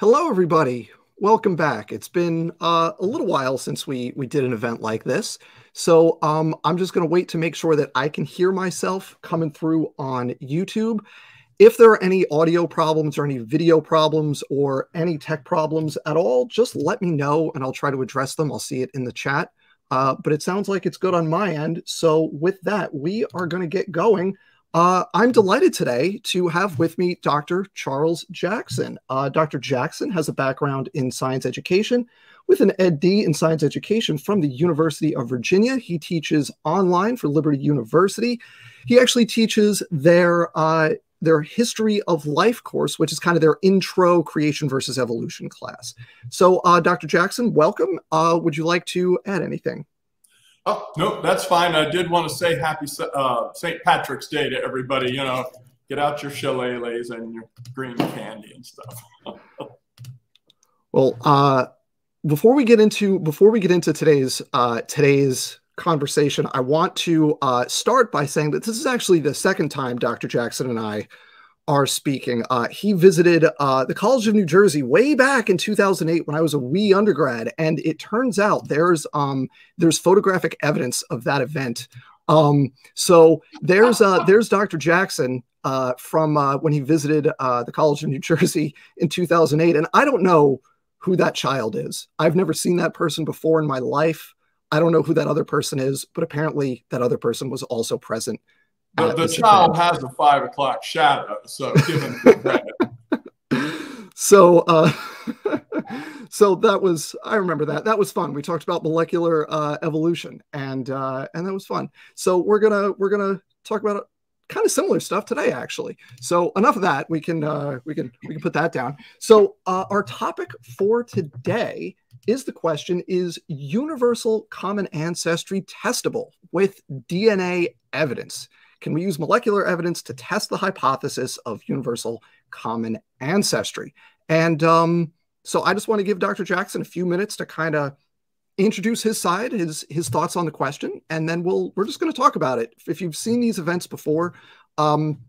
Hello, everybody. Welcome back. It's been uh, a little while since we we did an event like this, so um, I'm just going to wait to make sure that I can hear myself coming through on YouTube. If there are any audio problems or any video problems or any tech problems at all, just let me know and I'll try to address them. I'll see it in the chat. Uh, but it sounds like it's good on my end. So with that, we are going to get going. Uh, I'm delighted today to have with me Dr. Charles Jackson. Uh, Dr. Jackson has a background in science education with an Ed.D. in science education from the University of Virginia. He teaches online for Liberty University. He actually teaches their uh, their history of life course, which is kind of their intro creation versus evolution class. So, uh, Dr. Jackson, welcome. Uh, would you like to add anything? Oh, no, that's fine. I did want to say happy uh, St. Patrick's Day to everybody. You know, get out your shillelaghs and your green candy and stuff. well, uh, before we get into before we get into today's uh, today's conversation, I want to uh, start by saying that this is actually the second time Dr. Jackson and I are speaking. Uh, he visited uh, the College of New Jersey way back in 2008 when I was a wee undergrad, and it turns out there's um, there's photographic evidence of that event. Um, so there's uh, there's Dr. Jackson uh, from uh, when he visited uh, the College of New Jersey in 2008, and I don't know who that child is. I've never seen that person before in my life. I don't know who that other person is, but apparently that other person was also present the, the child has a five o'clock shadow, so give him credit. so, uh, so that was I remember that that was fun. We talked about molecular uh, evolution, and uh, and that was fun. So we're gonna we're gonna talk about kind of similar stuff today, actually. So enough of that. We can uh, we can we can put that down. So uh, our topic for today is the question: Is universal common ancestry testable with DNA evidence? Can we use molecular evidence to test the hypothesis of universal common ancestry? And um, so I just want to give Dr. Jackson a few minutes to kind of introduce his side, his his thoughts on the question, and then we'll we're just going to talk about it. If you've seen these events before, um,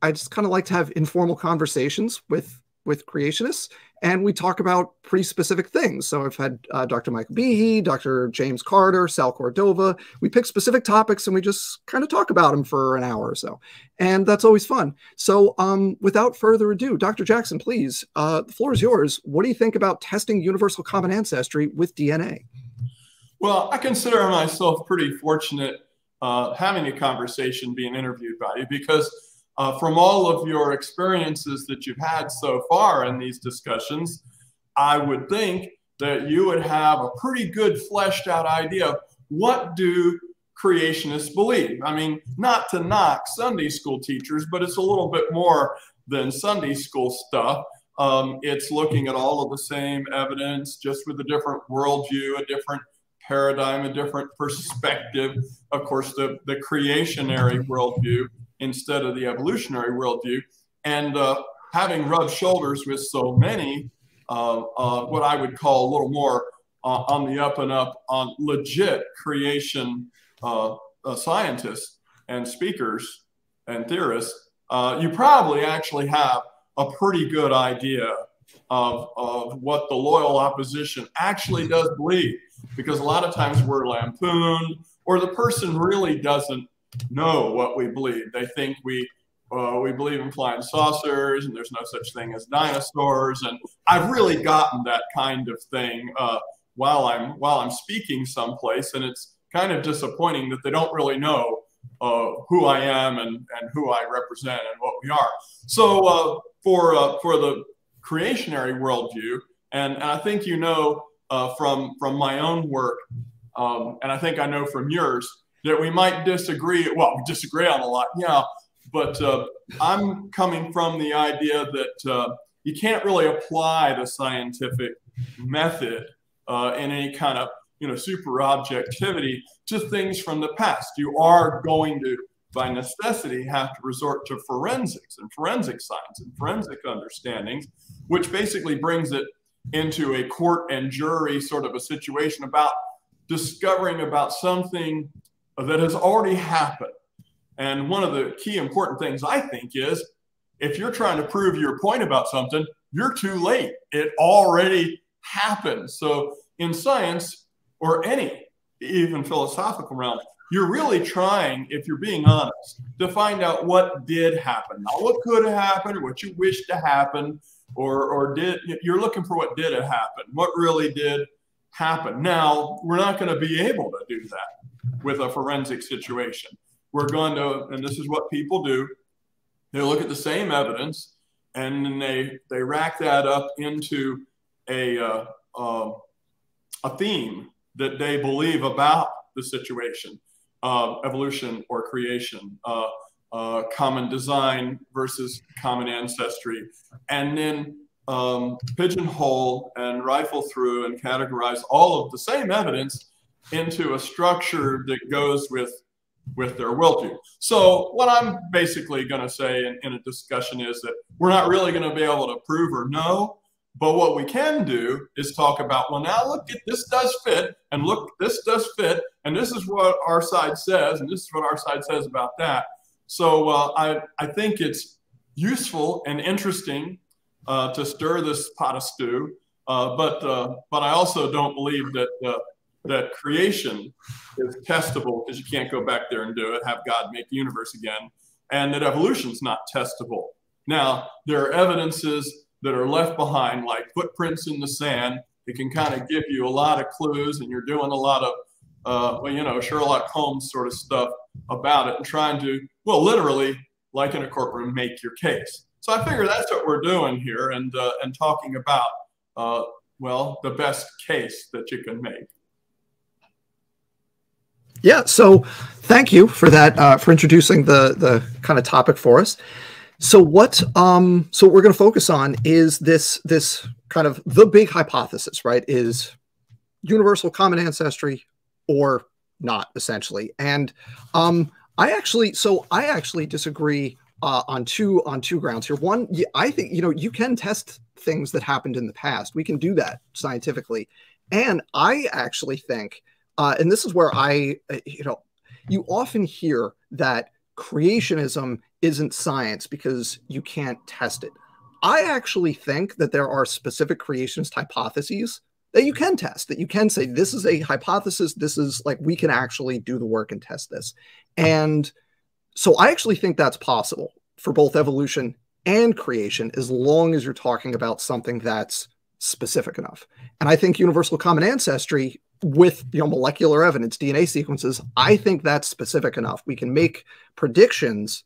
I just kind of like to have informal conversations with with creationists and we talk about pretty specific things. So I've had uh, Dr. Michael Behe, Dr. James Carter, Sal Cordova. We pick specific topics and we just kind of talk about them for an hour or so, and that's always fun. So um, without further ado, Dr. Jackson, please, uh, the floor is yours. What do you think about testing universal common ancestry with DNA? Well, I consider myself pretty fortunate uh, having a conversation, being interviewed by you, because uh, from all of your experiences that you've had so far in these discussions, I would think that you would have a pretty good fleshed out idea of what do creationists believe. I mean, not to knock Sunday school teachers, but it's a little bit more than Sunday school stuff. Um, it's looking at all of the same evidence, just with a different worldview, a different paradigm, a different perspective. Of course, the, the creationary worldview instead of the evolutionary worldview. And uh, having rubbed shoulders with so many, uh, uh, what I would call a little more uh, on the up and up on legit creation uh, uh, scientists and speakers and theorists, you probably actually have a pretty good idea of, of what the loyal opposition actually does believe. Because a lot of times we're lampooned or the person really doesn't know what we believe. They think we uh, we believe in flying saucers and there's no such thing as dinosaurs. And I've really gotten that kind of thing uh, while I'm while I'm speaking someplace, and it's kind of disappointing that they don't really know uh, who I am and, and who I represent and what we are. So uh, for uh, for the creationary worldview, and, and I think you know uh, from from my own work, um, and I think I know from yours that we might disagree. Well, we disagree on a lot, yeah. But uh, I'm coming from the idea that uh, you can't really apply the scientific method uh, in any kind of you know super objectivity to things from the past. You are going to, by necessity, have to resort to forensics and forensic science and forensic understandings, which basically brings it into a court and jury sort of a situation about discovering about something that has already happened. And one of the key important things I think is if you're trying to prove your point about something, you're too late. It already happened. So in science or any, even philosophical realm, you're really trying, if you're being honest, to find out what did happen, not what could have happened or what you wish to happen, or or did you're looking for what did happen, what really did happen. Now we're not going to be able to do that with a forensic situation. We're going to, and this is what people do. They look at the same evidence and then they they rack that up into a uh, uh, a theme that they believe about the situation uh, evolution or creation, uh, uh, common design versus common ancestry, and then um, pigeonhole and rifle through and categorize all of the same evidence into a structure that goes with with their will worldview. So what I'm basically going to say in, in, a discussion is that we're not really going to be able to prove or know but what we can do is talk about, well, now look at this does fit, and look, this does fit, and this is what our side says, and this is what our side says about that. So uh, I, I think it's useful and interesting uh, to stir this pot of stew, uh, but, uh, but I also don't believe that, that creation is testable because you can't go back there and do it, have God make the universe again, and that evolution is not testable. Now, there are evidences that are left behind, like footprints in the sand. It can kind of give you a lot of clues, and you're doing a lot of, uh, well, you know, Sherlock Holmes sort of stuff about it and trying to, well, literally, like in a courtroom, make your case. So I figure that's what we're doing here and, uh, and talking about, uh, well, the best case that you can make. Yeah, so thank you for that, uh, for introducing the, the kind of topic for us. So what um so what we're going to focus on is this this kind of the big hypothesis, right? Is universal common ancestry or not essentially. And um I actually so I actually disagree uh, on two on two grounds here. One, I think you know you can test things that happened in the past. We can do that scientifically, and I actually think, uh, and this is where I uh, you know you often hear that creationism isn't science because you can't test it. I actually think that there are specific creationist hypotheses that you can test, that you can say, this is a hypothesis. This is like, we can actually do the work and test this. And so I actually think that's possible for both evolution and creation, as long as you're talking about something that's specific enough. And I think universal common ancestry with you know molecular evidence, DNA sequences, I mm-hmm. think that's specific enough. We can make predictions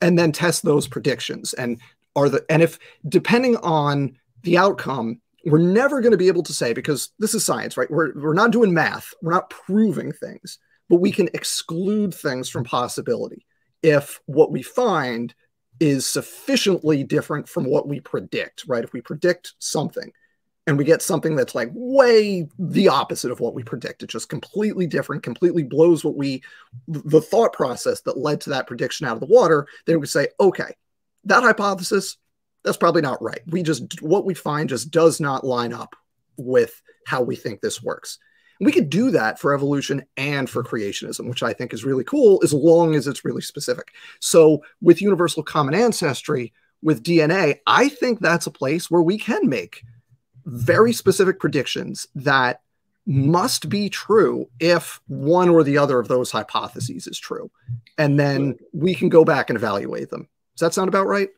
and then test those predictions. And are the and if depending on the outcome, we're never going to be able to say because this is science, right? We're we're not doing math, we're not proving things, but we can exclude things from possibility if what we find is sufficiently different from what we predict, right? If we predict something and we get something that's like way the opposite of what we predicted, just completely different, completely blows what we, the thought process that led to that prediction out of the water, then we say, okay, that hypothesis, that's probably not right. We just, what we find just does not line up with how we think this works. And we could do that for evolution and for creationism, which I think is really cool as long as it's really specific. So with universal common ancestry, with DNA, I think that's a place where we can make very specific predictions that must be true if one or the other of those hypotheses is true. And then we can go back and evaluate them. Does that sound about right?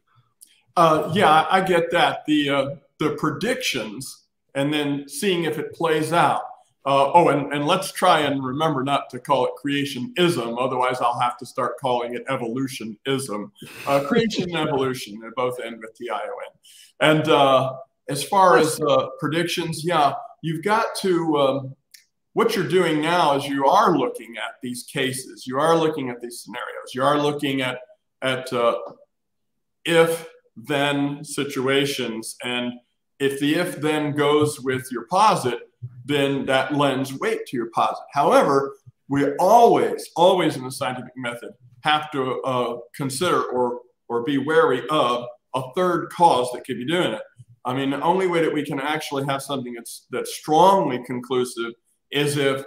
Uh, yeah, I get that. The, uh, the predictions and then seeing if it plays out. Uh, oh, and, and let's try and remember not to call it creationism. Otherwise, I'll have to start calling it evolutionism. Uh, creation and evolution, they both end with T I O N. And uh, as far as uh, predictions, yeah, you've got to. Um, what you're doing now is you are looking at these cases, you are looking at these scenarios, you are looking at at uh, if then situations, and if the if then goes with your posit, then that lends weight to your posit. However, we always, always in the scientific method have to uh, consider or or be wary of a third cause that could be doing it. I mean, the only way that we can actually have something that's that's strongly conclusive is if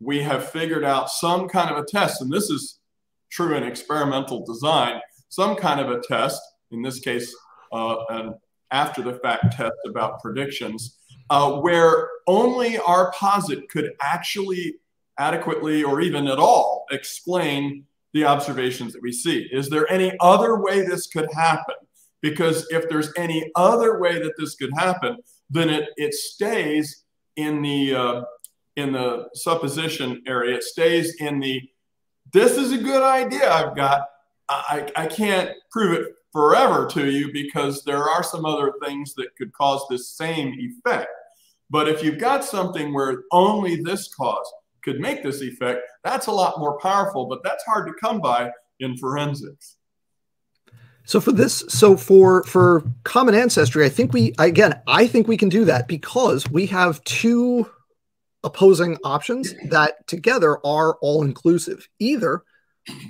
we have figured out some kind of a test, and this is true in experimental design, some kind of a test, in this case, uh, an after the fact test about predictions, uh, where only our posit could actually adequately or even at all explain the observations that we see. Is there any other way this could happen? Because if there's any other way that this could happen, then it, it stays in the uh, in the supposition area. It stays in the this is a good idea I've got. I, I can't prove it forever to you because there are some other things that could cause this same effect. But if you've got something where only this cause could make this effect, that's a lot more powerful, but that's hard to come by in forensics. So for this, so for for common ancestry, I think we again, I think we can do that because we have two opposing options that together are all inclusive. Either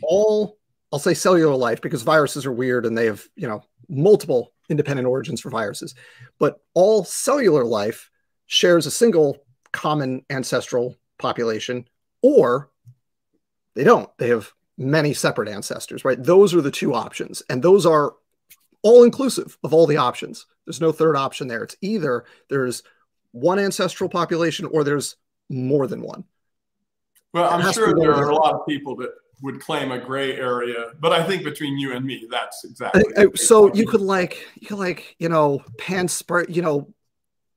all I'll say cellular life because viruses are weird and they have, you know, multiple independent origins for viruses, but all cellular life shares a single common ancestral population or they don't. They have many separate ancestors, right? Those are the two options. And those are all inclusive of all the options. There's no third option there. It's either there's one ancestral population or there's more than one. Well, I'm sure there are a lot of people that would claim a gray area, but I think between you and me, that's exactly. I, I, so you could like, you could like, you know, panspir, you know,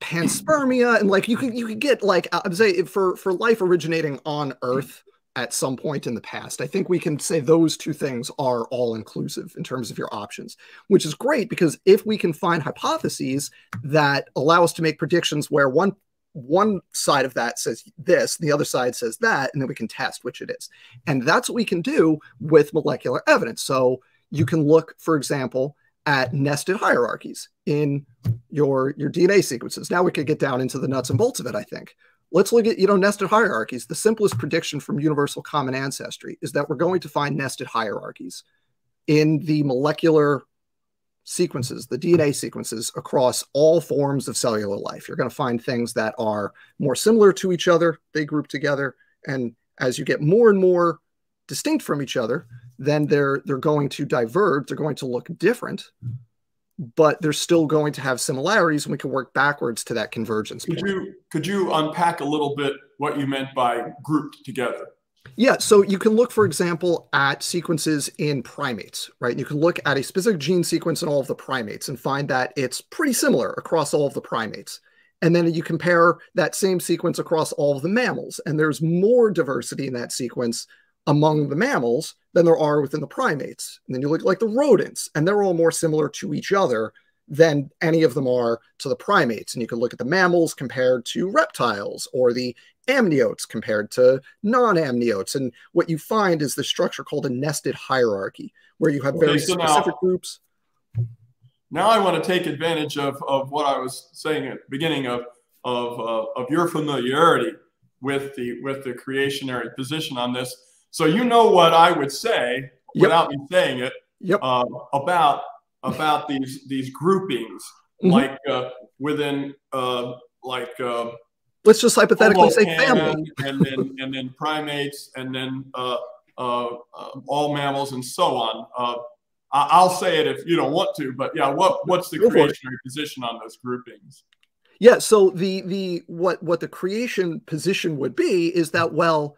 panspermia, and like you could you could get like I'm saying for for life originating on Earth at some point in the past. I think we can say those two things are all inclusive in terms of your options, which is great because if we can find hypotheses that allow us to make predictions where one one side of that says this, the other side says that, and then we can test which it is. And that's what we can do with molecular evidence. So you can look, for example, at nested hierarchies in your, your DNA sequences. Now we could get down into the nuts and bolts of it, I think. Let's look at, you know, nested hierarchies. The simplest prediction from universal common ancestry is that we're going to find nested hierarchies in the molecular sequences, the DNA sequences across all forms of cellular life. You're going to find things that are more similar to each other, they group together. And as you get more and more distinct from each other, then they're they're going to diverge, they're going to look different, but they're still going to have similarities and we can work backwards to that convergence. Could point. you could you unpack a little bit what you meant by grouped together? Yeah, so you can look, for example, at sequences in primates, right? You can look at a specific gene sequence in all of the primates and find that it's pretty similar across all of the primates. And then you compare that same sequence across all of the mammals, and there's more diversity in that sequence among the mammals than there are within the primates. And then you look like the rodents, and they're all more similar to each other than any of them are to the primates. And you can look at the mammals compared to reptiles or the amniotes compared to non-amniotes. And what you find is the structure called a nested hierarchy, where you have very okay, so specific now, groups. Now I want to take advantage of, of what I was saying at the beginning of of, uh, of your familiarity with the with the creationary position on this. So you know what I would say yep. without me saying it yep. uh, about about these these groupings, mm-hmm. like uh, within uh, like uh, let's just hypothetically say family, and then and then primates, and then uh, uh, all mammals, and so on. Uh, I'll say it if you don't want to, but yeah, what what's the creationary position on those groupings? Yeah, so the the what what the creation position would be is that well,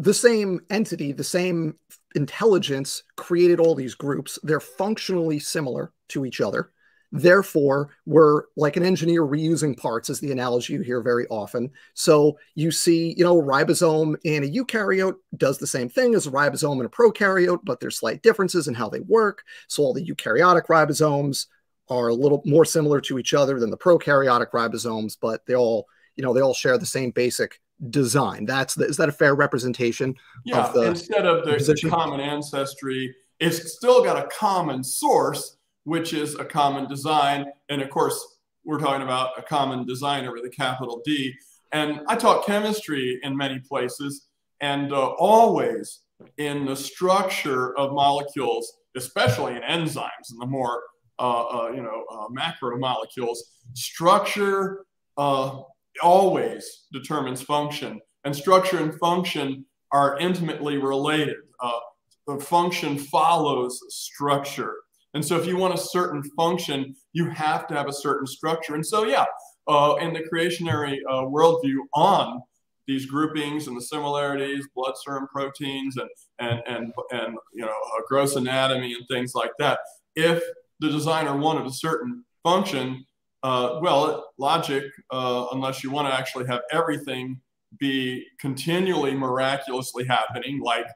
the same entity, the same intelligence created all these groups. They're functionally similar to each other. Therefore, we're like an engineer reusing parts, is the analogy you hear very often. So you see, you know, a ribosome in a eukaryote does the same thing as a ribosome in a prokaryote, but there's slight differences in how they work. So all the eukaryotic ribosomes are a little more similar to each other than the prokaryotic ribosomes, but they all, you know, they all share the same basic design. That's the, is that a fair representation? Yeah. Of the instead of the, the common ancestry, it's still got a common source which is a common design. And of course, we're talking about a common designer with a capital D. And I taught chemistry in many places, and uh, always in the structure of molecules, especially in enzymes and the more uh, uh, you know uh, macromolecules, structure uh, always determines function, and structure and function are intimately related. Uh, the function follows structure. And so if you want a certain function, you have to have a certain structure. And so, yeah, uh, in the creationary uh, worldview on these groupings and the similarities, blood serum proteins and, and, and, and you know, uh, gross anatomy and things like that, if the designer wanted a certain function, uh, well, logic, uh, unless you want to actually have everything be continually miraculously happening, like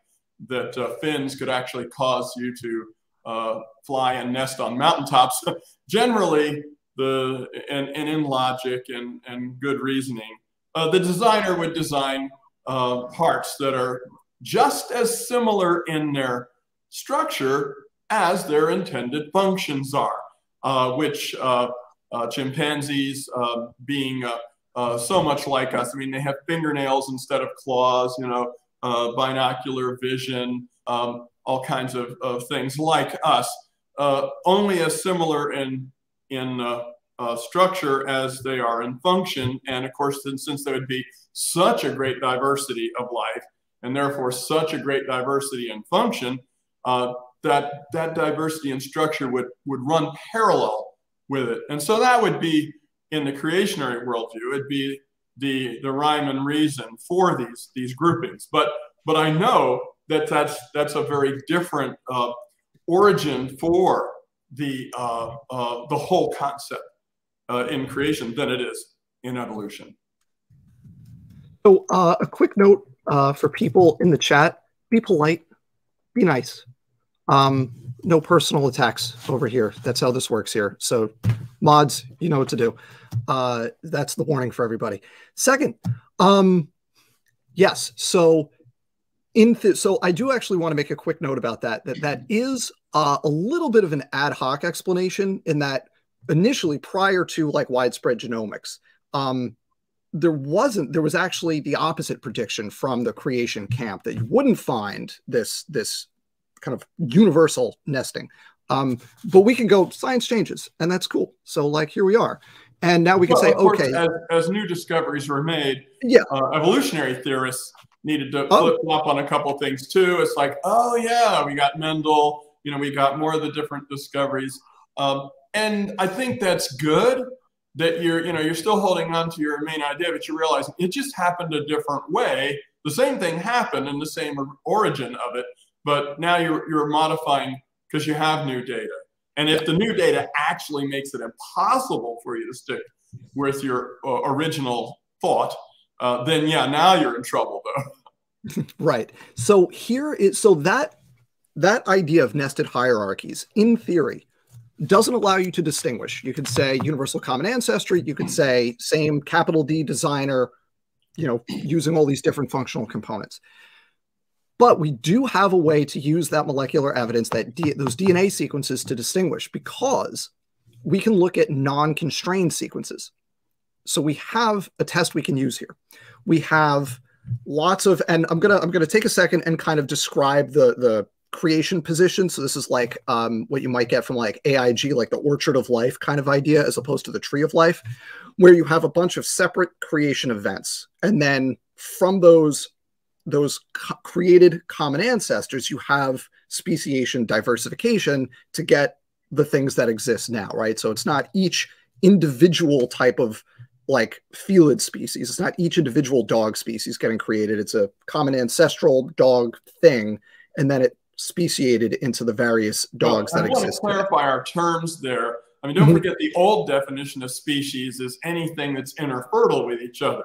that uh, fins could actually cause you to uh, fly and nest on mountaintops. Generally, the and, and in logic and, and good reasoning, uh, the designer would design uh, parts that are just as similar in their structure as their intended functions are, which chimpanzees being uh, so much like us. I mean, they have fingernails instead of claws, you know, uh, binocular vision, um, all kinds of, of things like us, uh, only as similar in, in uh, uh, structure as they are in function. And of course, since, since there would be such a great diversity of life, and therefore such a great diversity in function, uh, that that diversity in structure would, would run parallel with it. And so that would be in the creationary worldview, it'd be the the rhyme and reason for these these groupings. But but I know that that's that's a very different uh, origin for the uh, uh, the whole concept uh, in creation than it is in evolution. So uh, a quick note uh, for people in the chat: be polite, be nice. Um, no personal attacks over here. That's how this works here. So, mods, you know what to do. Uh, that's the warning for everybody. Second, um, yes. So, in so I do actually want to make a quick note about that. That that is uh, a little bit of an ad hoc explanation in that initially, prior to like widespread genomics, um, there wasn't. There was actually the opposite prediction from the creation camp that you wouldn't find this this kind of universal nesting. Um, but we can go science changes, and that's cool. So like here we are, and now we can well, say okay. As, as, new discoveries were made, yeah, uh, evolutionary theorists needed to oh. flip flop on a couple things too. It's like, oh yeah, we got Mendel. You know, we got more of the different discoveries, um, and I think that's good that you're you know you're still holding on to your main idea, but you realize it just happened a different way. The same thing happened in the same origin of it, but now you're, you're modifying because you have new data. And if the new data actually makes it impossible for you to stick with your uh, original thought, uh, then yeah, now you're in trouble though. right. So here is so that that idea of nested hierarchies, in theory, doesn't allow you to distinguish. You could say universal common ancestry. You could say same capital D designer. You know, using all these different functional components. But we do have a way to use that molecular evidence, that D those DNA sequences to distinguish because we can look at non-constrained sequences. So we have a test we can use here. We have lots of, and I'm gonna I'm gonna take a second and kind of describe the the creation position. So this is like um, what you might get from like AIG, like the orchard of life kind of idea, as opposed to the tree of life, where you have a bunch of separate creation events, and then from those those co created common ancestors, you have speciation diversification to get the things that exist now, right? So it's not each individual type of like felid species. It's not each individual dog species getting created. It's a common ancestral dog thing, and then it speciated into the various dogs well, that exist. I want to clarify our terms there. I mean, don't mm -hmm. forget the old definition of species is anything that's interfertile with each other.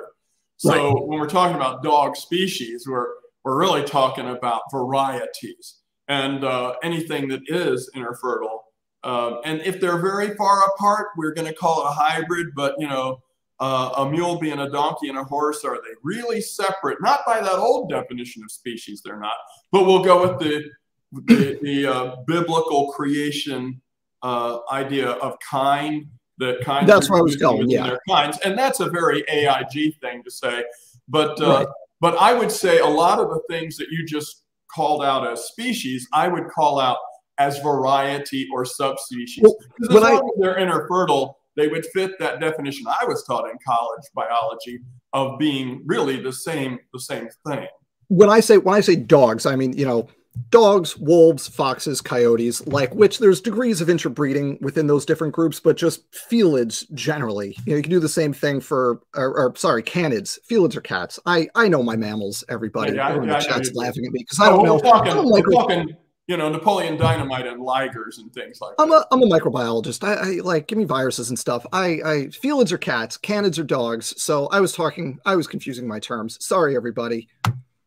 So right. when we're talking about dog species, we're we're really talking about varieties and uh, anything that is interfertile. Uh, and if they're very far apart, we're going to call it a hybrid. But you know, uh, a mule being a donkey and a horse, are they really separate? Not by that old definition of species, they're not. But we'll go with the the, the uh, biblical creation uh, idea of kind that that's where I was going. Yeah, their kinds, and that's a very AIG thing to say. But uh, right. but I would say a lot of the things that you just called out as species, I would call out as variety or subspecies. Well, as long I, as they're interfertile, they would fit that definition I was taught in college biology of being really the same the same thing. When I say when I say dogs, I mean you know dogs, wolves, foxes, coyotes, like which there's degrees of interbreeding within those different groups, but just felids generally. You know, you can do the same thing for, or, or sorry, canids. Felids are cats. I I know my mammals. Everybody, Yeah, yeah, in the I chat's laughing at me because I don't we're know. talking, I'm a, we're talking, you know, Napoleon Dynamite and ligers and things like I'm that. a I'm a microbiologist. I, I like give me viruses and stuff. I I felids are cats, canids are dogs. So I was talking, I was confusing my terms. Sorry, everybody.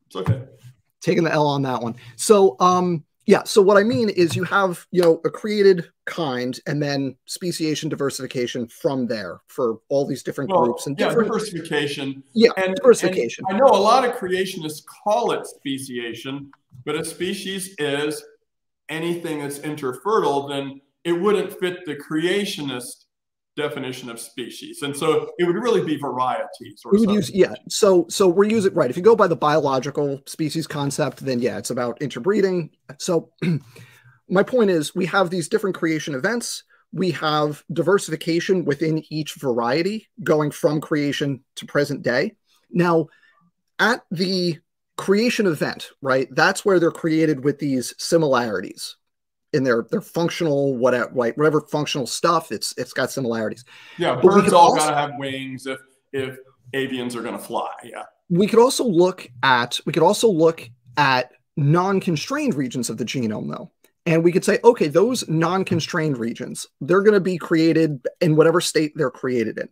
It's okay. Taking the L on that one. So, um, yeah. So what I mean is you have you know a created kind and then speciation diversification from there for all these different Well, groups and yeah, different diversification. yeah And, diversification. and I know a lot of creationists call it speciation, but a species is anything that's interfertile, then it wouldn't fit the creationist definition of species. And so it would really be varieties or we would something. use yeah. So so we're using right. If you go by the biological species concept, then yeah, it's about interbreeding. So my point is we have these different creation events. We have diversification within each variety going from creation to present day. Now, at the creation event, right, that's where they're created with these similarities in their their functional whatever like whatever functional stuff it's it's got similarities Yeah, But birds all also- gotta have wings if if avians are gonna fly. Yeah. we could also look at we could also look at non-constrained regions of the genome though and we could say okay those non-constrained regions they're going to be created in whatever state they're created in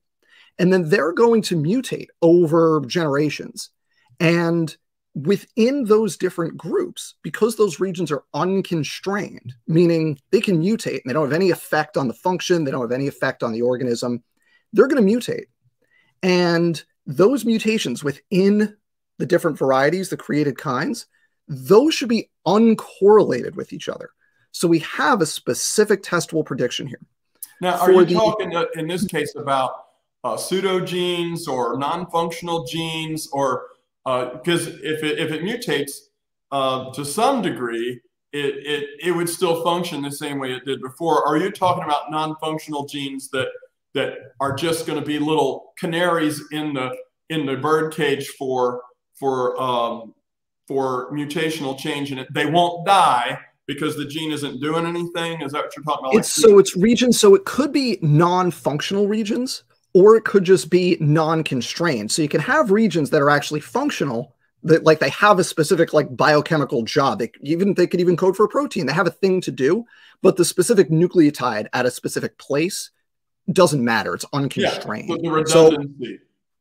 and then they're going to mutate over generations and within those different groups because those regions are unconstrained meaning they can mutate and they don't have any effect on the function they don't have any effect on the organism they're going to mutate and those mutations within the different varieties, the created kinds, those should be uncorrelated with each other. So we have a specific testable prediction here. Now, are you the- talking uh, in this case about uh, pseudogenes or non-functional genes, or because if it if it mutates uh, to some degree, it, it it would still function the same way it did before? Are you talking about non-functional genes that that are just going to be little canaries in the in the bird cage for for um, for mutational change, and it, they won't die because the gene isn't doing anything? Is that what you're talking about? It's so it's regions, so it could be non-functional regions, or it could just be non-constrained. So you can have regions that are actually functional, that like they have a specific like biochemical job. They even they could even code for a protein. They have a thing to do, but the specific nucleotide at a specific place doesn't matter. It's yeah, unconstrained. the So-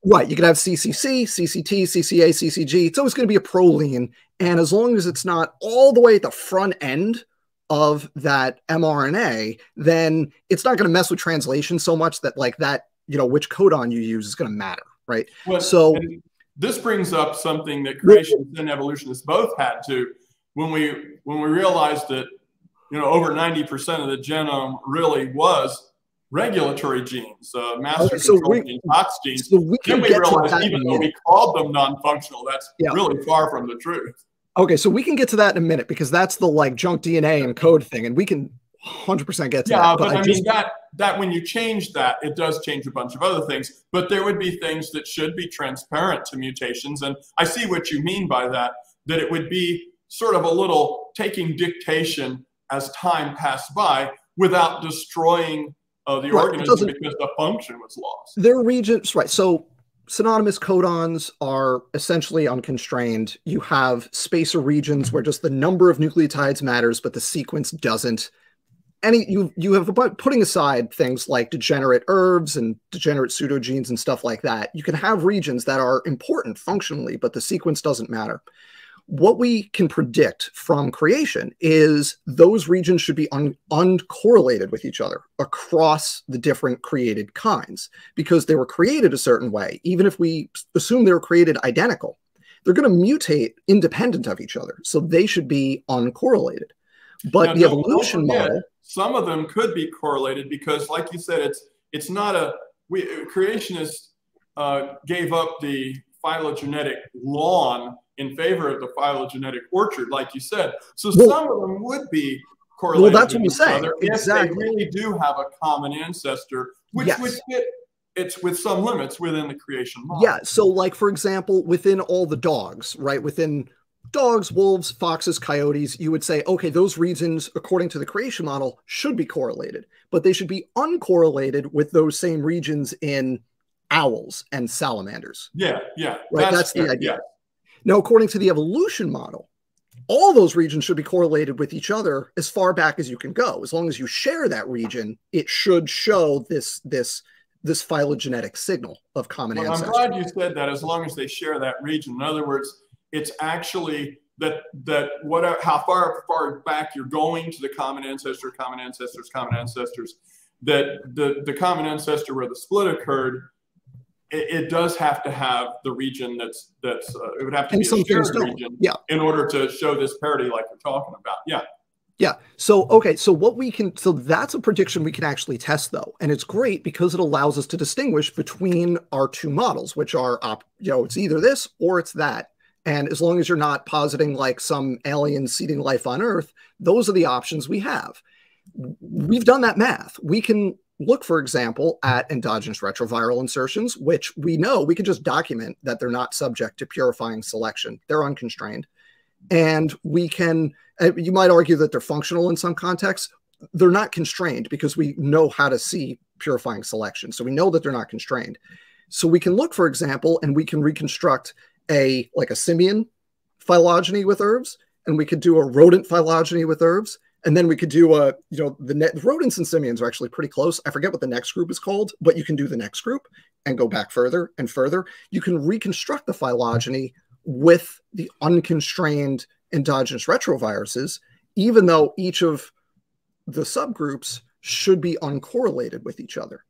Right. You could have CCC, CCT, CCA, CCG. It's always going to be a proline. And as long as it's not all the way at the front end of that mRNA, then it's not going to mess with translation so much that, like, that, you know, which codon you use is going to matter. Right. Well, So- this brings up something that creationists and evolutionists both had to when we when we realized that you know over 90% of the genome really was regulatory genes, uh, master Okay, so control we- genes, genes. So we Then can we realized even though we called them non-functional, that's Yeah. really far from the truth. Okay. So we can get to that in a minute because that's the like junk DNA and code thing. And we can 100% get to Yeah, that. but, I, just- mean that that when you change that, it does change a bunch of other things. But there would be things that should be transparent to mutations, and I see what you mean by that. That it would be sort of a little taking dictation as time passed by without destroying uh, the Right, organism because the function was lost. Their are regions, right? So synonymous codons are essentially unconstrained. You have spacer regions where just the number of nucleotides matters, but the sequence doesn't. Any you you have about putting aside things like degenerate ERVs and degenerate pseudogenes and stuff like that. You can have regions that are important functionally, but the sequence doesn't matter. What we can predict from creation is those regions should be un- uncorrelated with each other across the different created kinds because they were created a certain way. Even if we assume they were created identical, they're going to mutate independent of each other. So they should be uncorrelated. But Now, the evolution forget, model, some of them could be correlated because, like you said, it's it's not a we creationists uh, gave up the phylogenetic lawn in favor of the phylogenetic orchard, like you said. So Well- some of them would be correlated Well, that's what each saying. Exactly. if they really do have a common ancestor, which Yes. would fit. It's with some limits within the creation model. yeah. So, like for example, within all the dogs, right? Within dogs, wolves, foxes, coyotes, you would say, okay, those regions, according to the creation model, should be correlated, but they should be uncorrelated with those same regions in owls and salamanders. Yeah, yeah. Right. That's, that's the idea. Yeah. Now, according to the evolution model, all those regions should be correlated with each other as far back as you can go. As long as you share that region, it should show this this this phylogenetic signal of common well, ancestry. I'm glad you said that. As long as they share that region, in other words, it's actually that that what how far far back you're going to the common ancestor, common ancestors, common ancestors. That the the common ancestor where the split occurred it, it, does have to have the region that's that's uh, it would have to and be a shared region yeah. in order to show this parity like you're talking about. Yeah. Yeah. So okay. So what we can so that's a prediction we can actually test though. And it's great because it allows us to distinguish between our two models which are op, you know it's either this or it's that and as long as you're not positing like some alien seeding life on earth those are the options we have we've done that math we can look, for example, at endogenous retroviral insertions, which we know we can just document that they're not subject to purifying selection. They're unconstrained. And we can, uh, you might argue that they're functional in some contexts. They're not constrained because we know how to see purifying selection. So we know that they're not constrained. So we can look, for example, and we can reconstruct a like a simian phylogeny with ERVs, and we could do a rodent phylogeny with ERVs, and then we could do a you know the rodents and simians are actually pretty close. I forget what the next group is called but you can do the next group and go back further and further. You can reconstruct the phylogeny with the unconstrained endogenous retroviruses even though each of the subgroups should be uncorrelated with each other.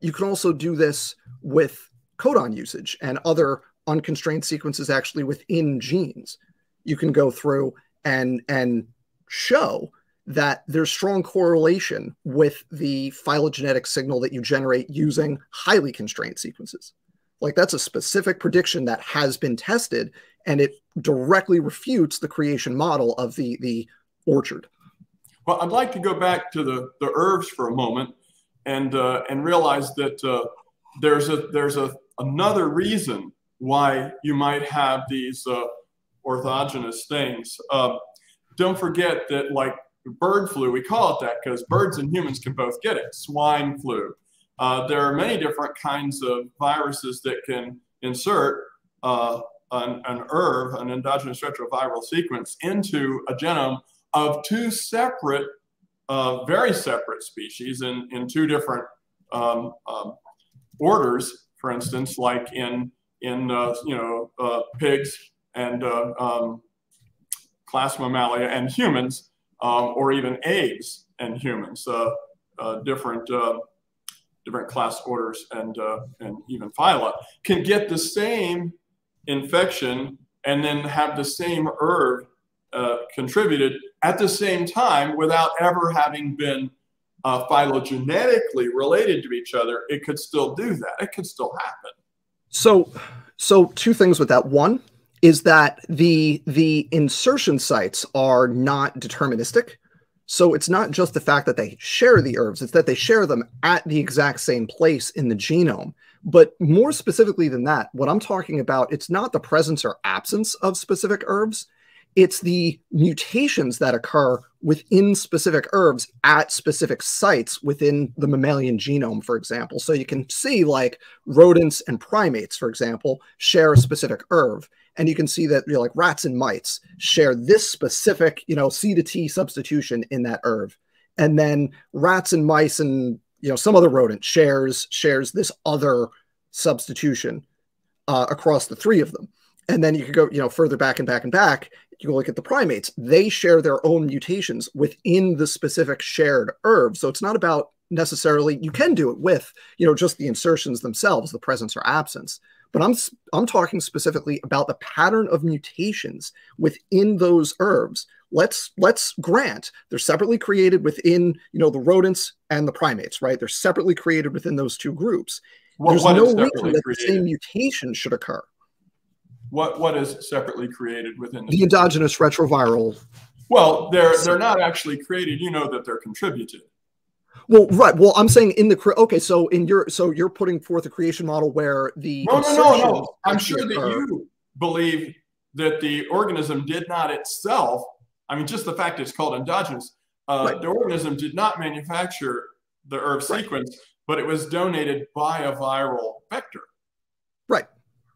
You can also do this with codon usage and other unconstrained sequences actually within genes you can go through and and show that there's strong correlation with the phylogenetic signal that you generate using highly constrained sequences. Like that's a specific prediction that has been tested and it directly refutes the creation model of the, the orchard. Well, I'd like to go back to the, the ERVs for a moment and, uh, and realize that uh, there's, a, there's a, another reason why you might have these uh, orthogenous things. Uh, don't forget that like bird flu. We call it that because birds and humans can both get it. Swine flu. Uh, there are many different kinds of viruses that can insert uh, an, an ERV, an endogenous retroviral sequence, into a genome of two separate, uh, very separate species in, in two different um, um, orders, for instance, like in, in uh, you know, uh, pigs and uh, um, class Mammalia and humans um, or even eggs and humans, uh, uh, different uh, different class orders and and even phyla can get the same infection and then have the same ERV contributed at the same time without ever having been phylogenetically related to each other. It could still do that. It could still happen. So, so two things with that. One, is that the the insertion sites are not deterministic. So it's not just the fact that they share the ERVs, it's that they share them at the exact same place in the genome. But more specifically than that, what I'm talking about, it's not the presence or absence of specific ERVs, it's the mutations that occur within specific ERVs at specific sites within the mammalian genome, for example. So you can see like rodents and primates, for example, share a specific ERV and you can see that you know, like rats and mites share this specific you know C to T substitution in that ERV, and then rats and mice and you know some other rodent shares shares this other substitution uh, across the three of them, and then you could go you know further back and back and back. You can look at the primates; they share their own mutations within the specific shared ERV. So it's not about necessarily you can do it with you know just the insertions themselves, the presence or absence but I'm I'm talking specifically about the pattern of mutations within those ERVs. Let's let's grant they're separately created within you know the rodents and the primates, right? They're separately created within those two groups. Well, There's no reason that created? the same mutation should occur. What what is separately created within the, the endogenous retroviral? Well, they're they're not actually created. You know that they're contributed. Well, right. Well, I'm saying in the okay. So in your so you're putting forth a creation model where the no no no no. I'm sure that are, you believe that the organism did not itself, I mean, just the fact it's called endogenous, uh, right. the organism did not manufacture the ERV right. sequence, but it was donated by a viral vector.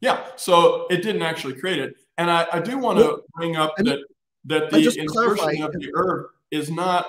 Yeah. So it didn't actually create it. And I, I do want to bring up that that the insertion clarify. of the ERV is not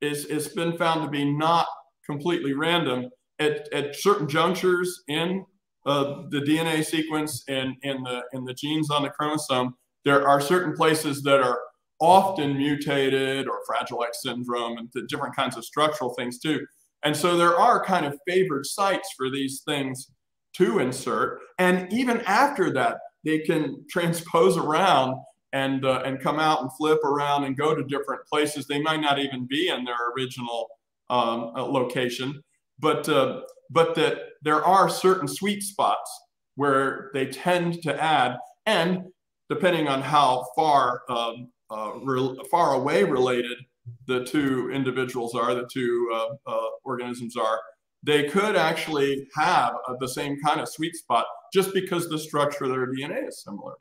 is is been found to be not completely random at, at certain junctures in uh, the DNA sequence and in the in the genes on the chromosome. There are certain places that are often mutated or Fragile X syndrome and the different kinds of structural things too. And so there are kind of favored sites for these things to insert. And even after that, they can transpose around and uh, and come out and flip around and go to different places. They might not even be in their original um, uh, location, but uh, but that there are certain sweet spots where they tend to add, and depending on how far um, uh, far away related the two individuals are, the two uh, uh, organisms are, they could actually have the same kind of sweet spot just because the structure of their DNA is similar.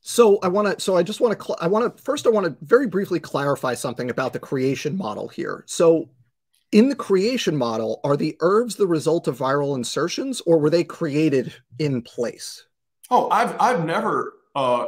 So I want to. So I just want to. I want to first. I want to very briefly clarify something about the creation model here. So, in the creation model, are the ERVs the result of viral insertions, or were they created in place? Oh, I've I've never uh,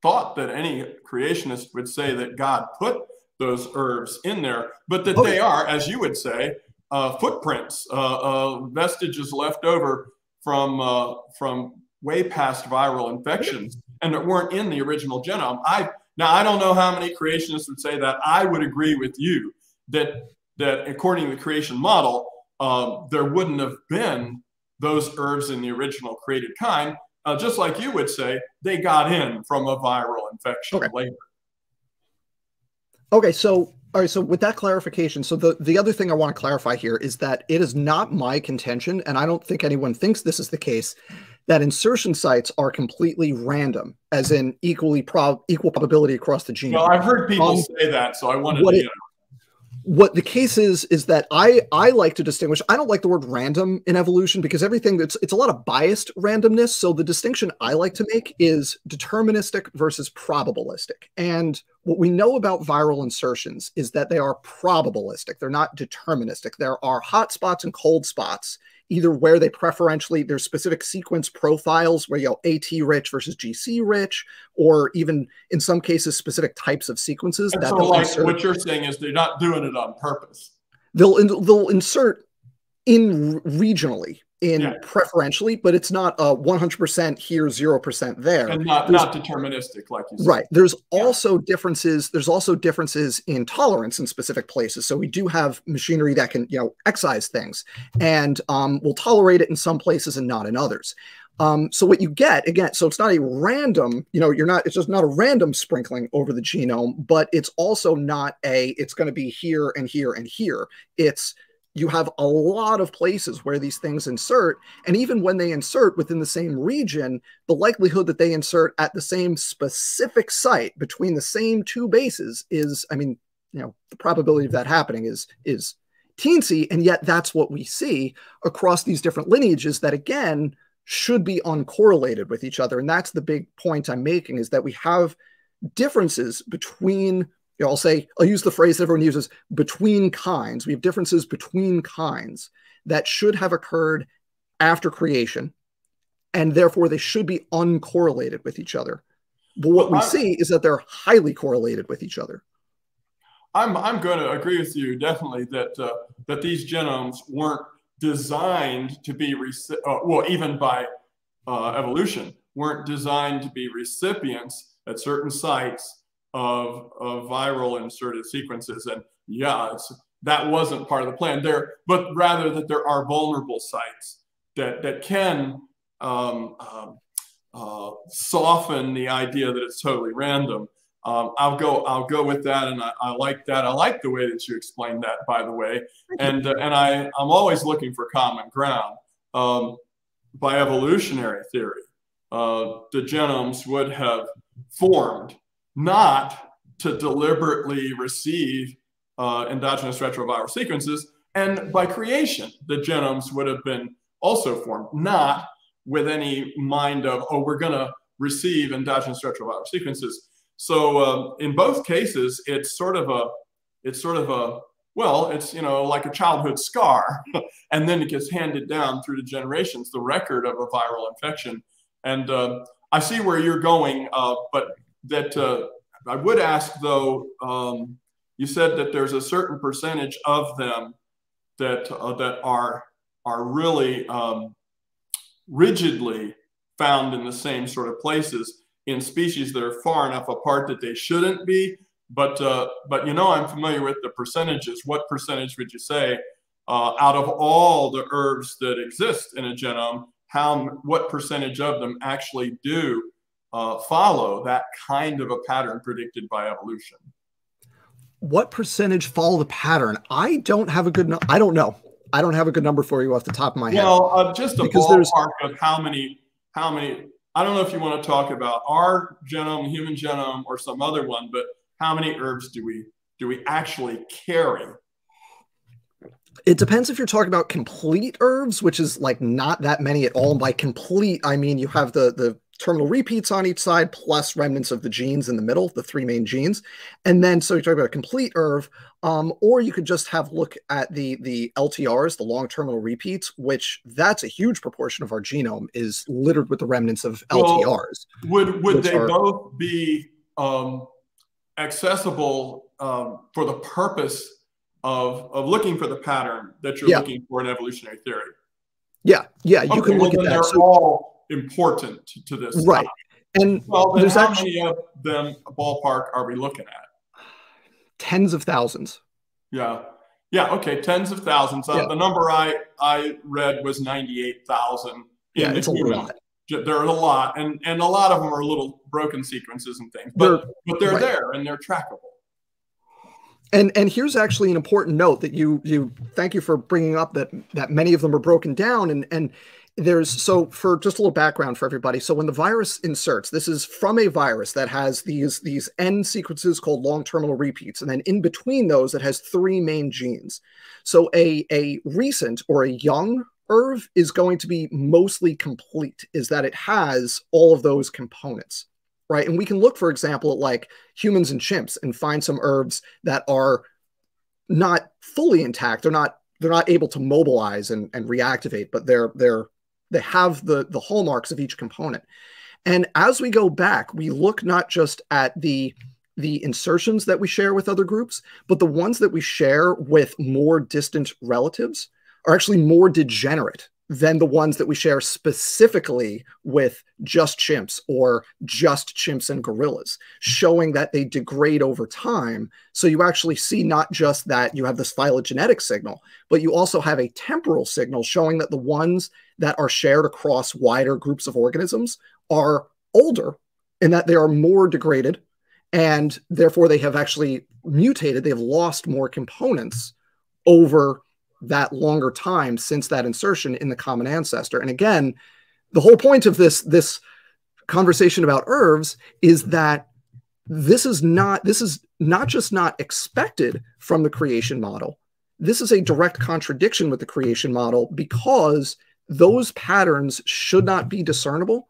thought that any creationist would say that God put those ERVs in there, but that okay. they are, as you would say, uh, footprints, uh, uh vestiges left over from uh, from way past viral infections and that weren't in the original genome. I now I don't know how many creationists would say that. I would agree with you that that according to the creation model, uh, there wouldn't have been those ERVs in the original created kind. Uh, just like you would say, they got in from a viral infection okay. later. Okay, so all right, so with that clarification, so the the other thing I want to clarify here is that it is not my contention, and I don't think anyone thinks this is the case, that insertion sites are completely random, as in equally prob equal probability across the genome. Well, I've heard people um, say that, so I wanted to. It, what the case is is that I I like to distinguish. I don't like the word random in evolution because everything that's it's a lot of biased randomness. So the distinction I like to make is deterministic versus probabilistic. And what we know about viral insertions is that they are probabilistic. They're not deterministic. There are hot spots and cold spots either where they preferentially there's specific sequence profiles where you know AT rich versus GC rich, or even in some cases specific types of sequences. And that so, like insert. what you're saying is they're not doing it on purpose. They'll they'll insert in regionally in yeah. preferentially, but it's not a 100% here, 0% there. And not, not deterministic, like you said. Right. There's yeah. also differences. There's also differences in tolerance in specific places. So we do have machinery that can, you know, excise things and um, will tolerate it in some places and not in others. Um, so what you get again, so it's not a random, you know, you're not, it's just not a random sprinkling over the genome, but it's also not a, it's going to be here and here and here. It's you have a lot of places where these things insert. And even when they insert within the same region, the likelihood that they insert at the same specific site between the same two bases is, I mean, you know, the probability of that happening is is teensy, and yet that's what we see across these different lineages that again should be uncorrelated with each other. And that's the big point I'm making is that we have differences between you know, I'll say, I'll use the phrase that everyone uses between kinds. We have differences between kinds that should have occurred after creation, and therefore they should be uncorrelated with each other. But what well, we see is that they're highly correlated with each other. I'm, I'm going to agree with you definitely that uh, that these genomes weren't designed to be uh, well even by uh, evolution weren't designed to be recipients at certain sites of, of viral inserted sequences. And yeah, that wasn't part of the plan there, but rather that there are vulnerable sites that, that can um, um, uh, soften the idea that it's totally random. Um, I'll go. I'll go with that, and I, I, like that. I like the way that you explained that, by the way. And uh, and I I'm always looking for common ground. Um, by evolutionary theory, uh, the genomes would have formed not to deliberately receive uh, endogenous retroviral sequences. And by creation, the genomes would have been also formed, not with any mind of, oh, we're going to receive endogenous retroviral sequences. So um, in both cases, it's sort of a, it's sort of a, well, it's you know like a childhood scar, and then it gets handed down through the generations, the record of a viral infection. And uh, I see where you're going, uh, but that uh, I would ask though. Um, you said that there's a certain percentage of them that uh, that are are really um, rigidly found in the same sort of places in species that are far enough apart that they shouldn't be. But uh, but you know I'm familiar with the percentages. What percentage would you say uh, out of all the ERVs that exist in a genome? How what percentage of them actually do uh, follow that kind of a pattern predicted by evolution? What percentage follow the pattern? I don't have a good. No- I don't know. I don't have a good number for you off the top of my head. Well, uh, just a because ballpark of how many, how many. I don't know if you want to talk about our genome, human genome, or some other one, but how many ERVs do we do we actually carry? It depends if you're talking about complete ERVs, which is like not that many at all. And by complete, I mean you have the the terminal repeats on each side plus remnants of the genes in the middle, the three main genes. And then, so you're talking about a complete ERV, um, or you could just have look at the, the LTRs, the long terminal repeats, which that's a huge proportion of our genome is littered with the remnants of LTRs. Well, would would they are, both be um, accessible um, for the purpose of, of looking for the pattern that you're yeah. looking for in evolutionary theory? Yeah, yeah, you okay, can look well, at that. So, all important to this. Right. Topic. And well, then how actually, many of them ballpark are we looking at? Tens of thousands. Yeah. Yeah. Okay. Tens of thousands. Uh, the number I I read was ninety eight thousand. Yeah, it's a lot. There are a lot, and and a lot of them are little broken sequences and things, but they're, but they're right. there and they're trackable. And and here's actually an important note that you you thank you for bringing up that that many of them are broken down and and there's so for just a little background for everybody. So when the virus inserts this is from a virus that has these these end sequences called long terminal repeats and then in between those it has three main genes. So a a recent or a young ERV is going to be mostly complete is that it has all of those components right? And we can look for example at like humans and chimps and find some ERVs that are not fully intact. They're not they're not able to mobilize and, and reactivate but they're they're they have the the hallmarks of each component. And as we go back we look not just at the the insertions that we share with other groups but the ones that we share with more distant relatives are actually more degenerate than the ones that we share specifically with just chimps or just chimps and gorillas, showing that they degrade over time. So you actually see not just that you have this phylogenetic signal, but you also have a temporal signal showing that the ones that are shared across wider groups of organisms are older and that they are more degraded and therefore they have actually mutated, they have lost more components over that longer time since that insertion in the common ancestor. And again, the whole point of this this conversation about ERVs is that this is not this is not just not expected from the creation model. This is a direct contradiction with the creation model because those patterns should not be discernible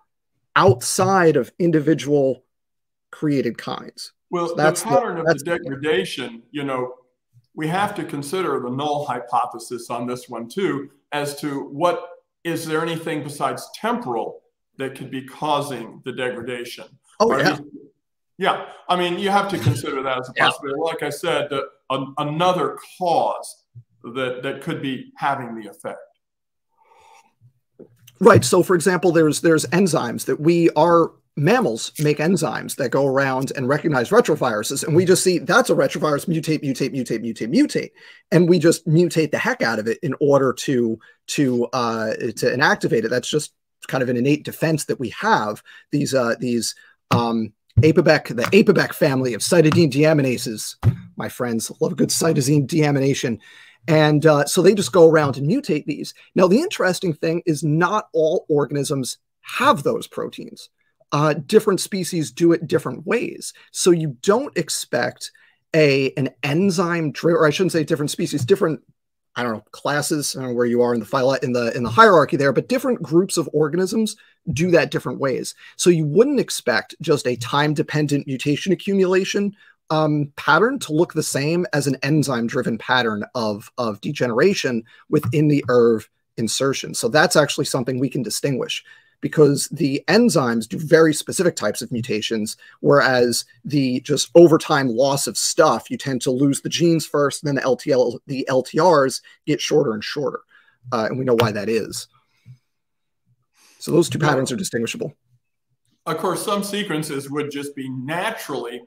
outside of individual created kinds. Well, so that's the pattern the, of the degradation, you know, we have to consider the null hypothesis on this one too, as to what is there anything besides temporal that could be causing the degradation? Oh, Are yeah. Yeah. I mean, you have to consider that as a possibility. Yeah. Like I said, uh, another cause that, that could be having the effect. Right. So, for example, there's there's enzymes that we are mammals make enzymes that go around and recognize retroviruses and we just see that's a retrovirus mutate mutate mutate mutate mutate and we just mutate the heck out of it in order to to uh to inactivate it that's just kind of an innate defense that we have these uh these um APOBEC, the APOBEC family of cytidine deaminases, my friends love a good cytosine deamination. And uh, so they just go around and mutate these. Now, the interesting thing is not all organisms have those proteins uh, different species do it different ways. So you don't expect a an enzyme, or I shouldn't say different species, different I don't know classes I don't know where you are in the file in the in the hierarchy there, but different groups of organisms do that different ways. So you wouldn't expect just a time dependent mutation accumulation um, pattern to look the same as an enzyme driven pattern of of degeneration within the ERV insertion. So that's actually something we can distinguish because the enzymes do very specific types of mutations, whereas the just over time loss of stuff, you tend to lose the genes first, and then the LTL, the LTRs get shorter and shorter, uh, and we know why that is. So those two patterns are distinguishable. Of course, some sequences would just be naturally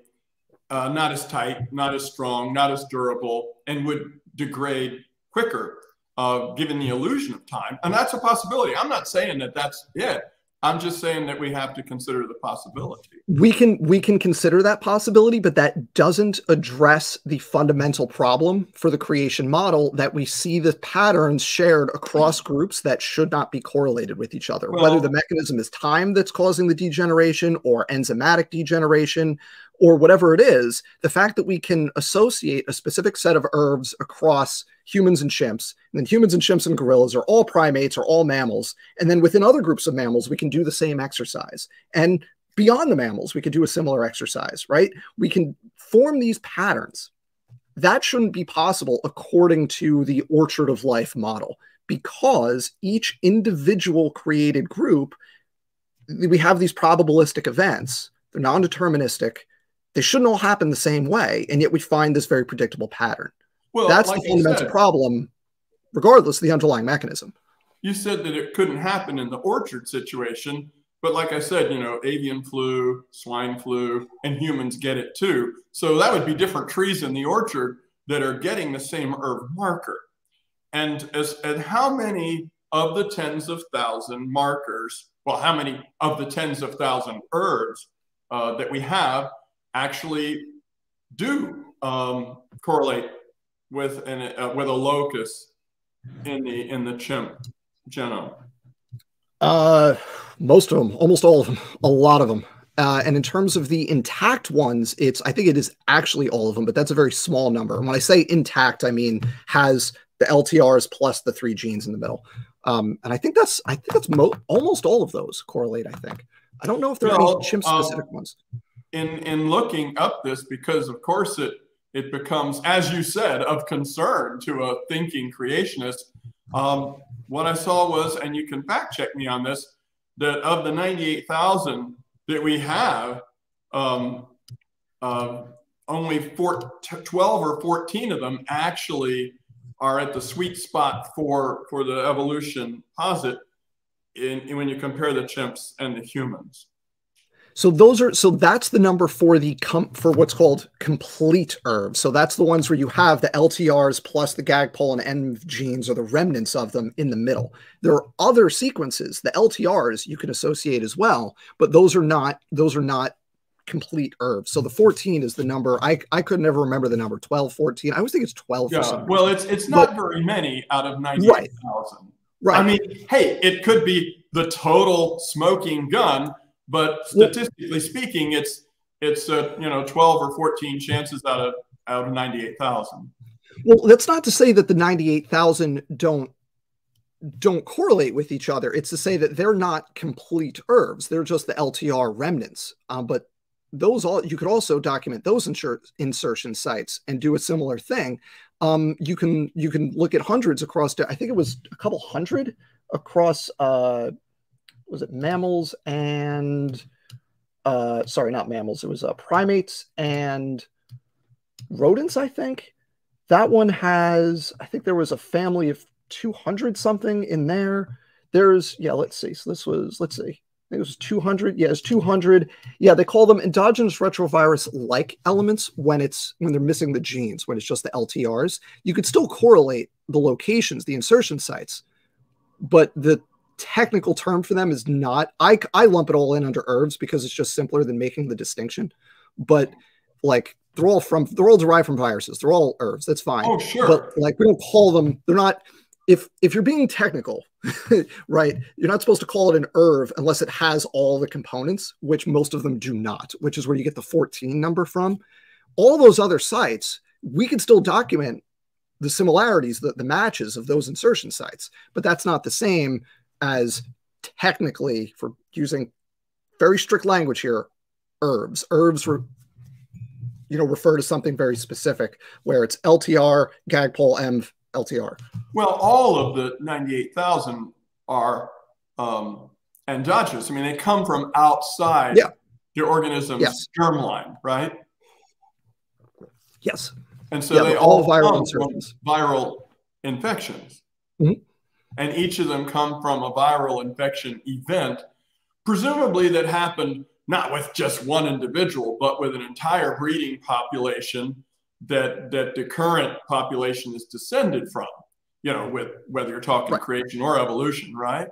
uh, not as tight, not as strong, not as durable, and would degrade quicker uh, given the illusion of time. And that's a possibility. I'm not saying that that's it. I'm just saying that we have to consider the possibility. We can we can consider that possibility, but that doesn't address the fundamental problem for the creation model that we see the patterns shared across groups that should not be correlated with each other. Well, Whether the mechanism is time that's causing the degeneration or enzymatic degeneration or whatever it is, the fact that we can associate a specific set of ERVs across humans and chimps, and then humans and chimps and gorillas are all primates or all mammals, and then within other groups of mammals, we can do the same exercise. And beyond the mammals, we can do a similar exercise, right? We can form these patterns. That shouldn't be possible according to the orchard of life model because each individual created group, we have these probabilistic events. They're non deterministic they shouldn't all happen the same way, and yet we find this very predictable pattern. Well, that's like the fundamental said, problem, regardless of the underlying mechanism. You said that it couldn't happen in the orchard situation, but like I said, you know, avian flu, swine flu, and humans get it too. So that would be different trees in the orchard that are getting the same ERV marker. And as and how many of the tens of thousand markers, well, how many of the tens of thousand ERVs uh, that we have actually do um, correlate with an uh, with a locus in the in the chimp genome? Uh, most of them, almost all of them, a lot of them. Uh, and in terms of the intact ones, it's I think it is actually all of them, but that's a very small number. And when I say intact, I mean has the LTRs plus the three genes in the middle. Um, and I think that's I think that's mo- almost all of those correlate. I think I don't know if there are any chimp specific um, ones in in looking up this because of course it it becomes as you said of concern to a thinking creationist. Um, what i saw was and you can fact check me on this that of the 98000 that we have um, uh, only four, 12 or 14 of them actually are at the sweet spot for for the evolution posit in, in when you compare the chimps and the humans so those are so that's the number for the com, for what's called complete ERV. So that's the ones where you have the LTRs plus the GAGPOL and ENV genes or the remnants of them in the middle. There are other sequences, the LTRs you can associate as well, but those are not those are not complete ERV. So the 14 is the number. I I could never remember the number 12, 14. I always think it's 12. Yeah. Well, it's it's not but, very many out of 98,000. Right. right. I mean, hey, it could be the total smoking gun but statistically speaking, it's it's uh, you know 12 or 14 chances out of out of 98,000. Well, that's not to say that the 98,000 don't don't correlate with each other. It's to say that they're not complete ERVs; They're just the LTR remnants. Um, but those all you could also document those insert, insertion sites and do a similar thing. Um, you can you can look at hundreds across. I think it was a couple hundred across uh, was it mammals and uh, sorry, not mammals. It was uh, primates and rodents. I think that one has. I think there was a family of two hundred something in there. There's yeah. Let's see. So this was let's see. I think it was 200. Yeah, it's 200. Yeah, they call them endogenous retrovirus-like elements when it's when they're missing the genes, when it's just the LTRs. You could still correlate the locations, the insertion sites, but the technical term for them is not I I lump it all in under ERVs because it's just simpler than making the distinction. But like they're all from they're all derived from viruses. They're all ERVs. That's fine. Oh, sure. But like we don't call them, they're not if if you're being technical, right, you're not supposed to call it an ERV unless it has all the components, which most of them do not, which is where you get the 14 number from. All those other sites, we can still document the similarities, the, the matches of those insertion sites. But that's not the same as technically, for using very strict language here, ERVs. ERVs were you know refer to something very specific where it's LTR, Gagpol, ENV, LTR. Well, all of the 98,000 are um, endogenous. I mean, they come from outside yeah. the organism's yes. germline, right? Yes. And so yeah, they all, viral insertions. viral infections. Mm-hmm. And each of them come from a viral infection event, presumably that happened not with just one individual, but with an entire breeding population that that the current population is descended from. You know, with whether you're talking right. creation or evolution, right?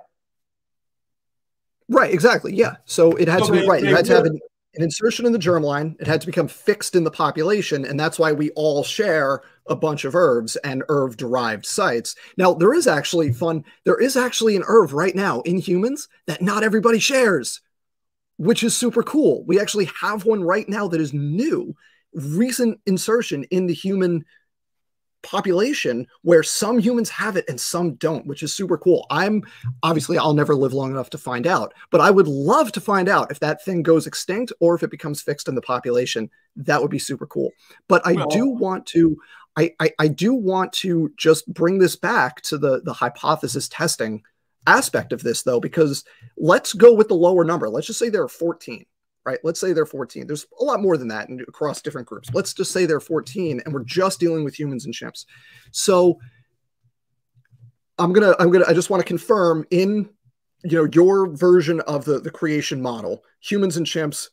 Right, exactly. Yeah. So it had so to be right. It had to have an, an insertion in the germline. It had to become fixed in the population, and that's why we all share a bunch of ERVs and ERV derived sites. Now, there is actually fun. There is actually an ERV right now in humans that not everybody shares which is super cool. We actually have one right now that is new, recent insertion in the human population where some humans have it and some don't, which is super cool. I'm obviously I'll never live long enough to find out, but I would love to find out if that thing goes extinct or if it becomes fixed in the population. That would be super cool. But I well, do want to I, I, I do want to just bring this back to the the hypothesis testing aspect of this though, because let's go with the lower number. Let's just say there are 14, right? Let's say they're 14. There's a lot more than that across different groups. Let's just say they're 14 and we're just dealing with humans and chimps. So I'm gonna, I'm gonna, I just want to confirm in you know your version of the the creation model, humans and chimps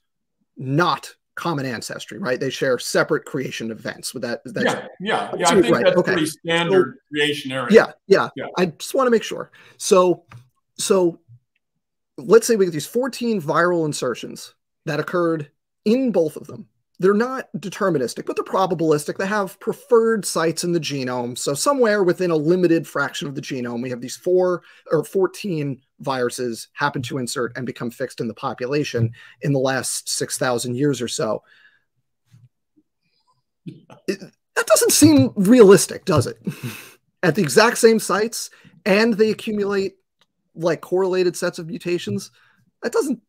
not common ancestry, right? They share separate creation events. With that, that yeah, yeah, yeah. I think right. that's okay. pretty standard so, creation area. Yeah, yeah, yeah. I just want to make sure. So, so let's say we get these 14 viral insertions that occurred in both of them they're not deterministic, but they're probabilistic. They have preferred sites in the genome. So somewhere within a limited fraction of the genome, we have these four or 14 viruses happen to insert and become fixed in the population in the last 6,000 years or so. It, that doesn't seem realistic, does it? At the exact same sites, and they accumulate like correlated sets of mutations. That doesn't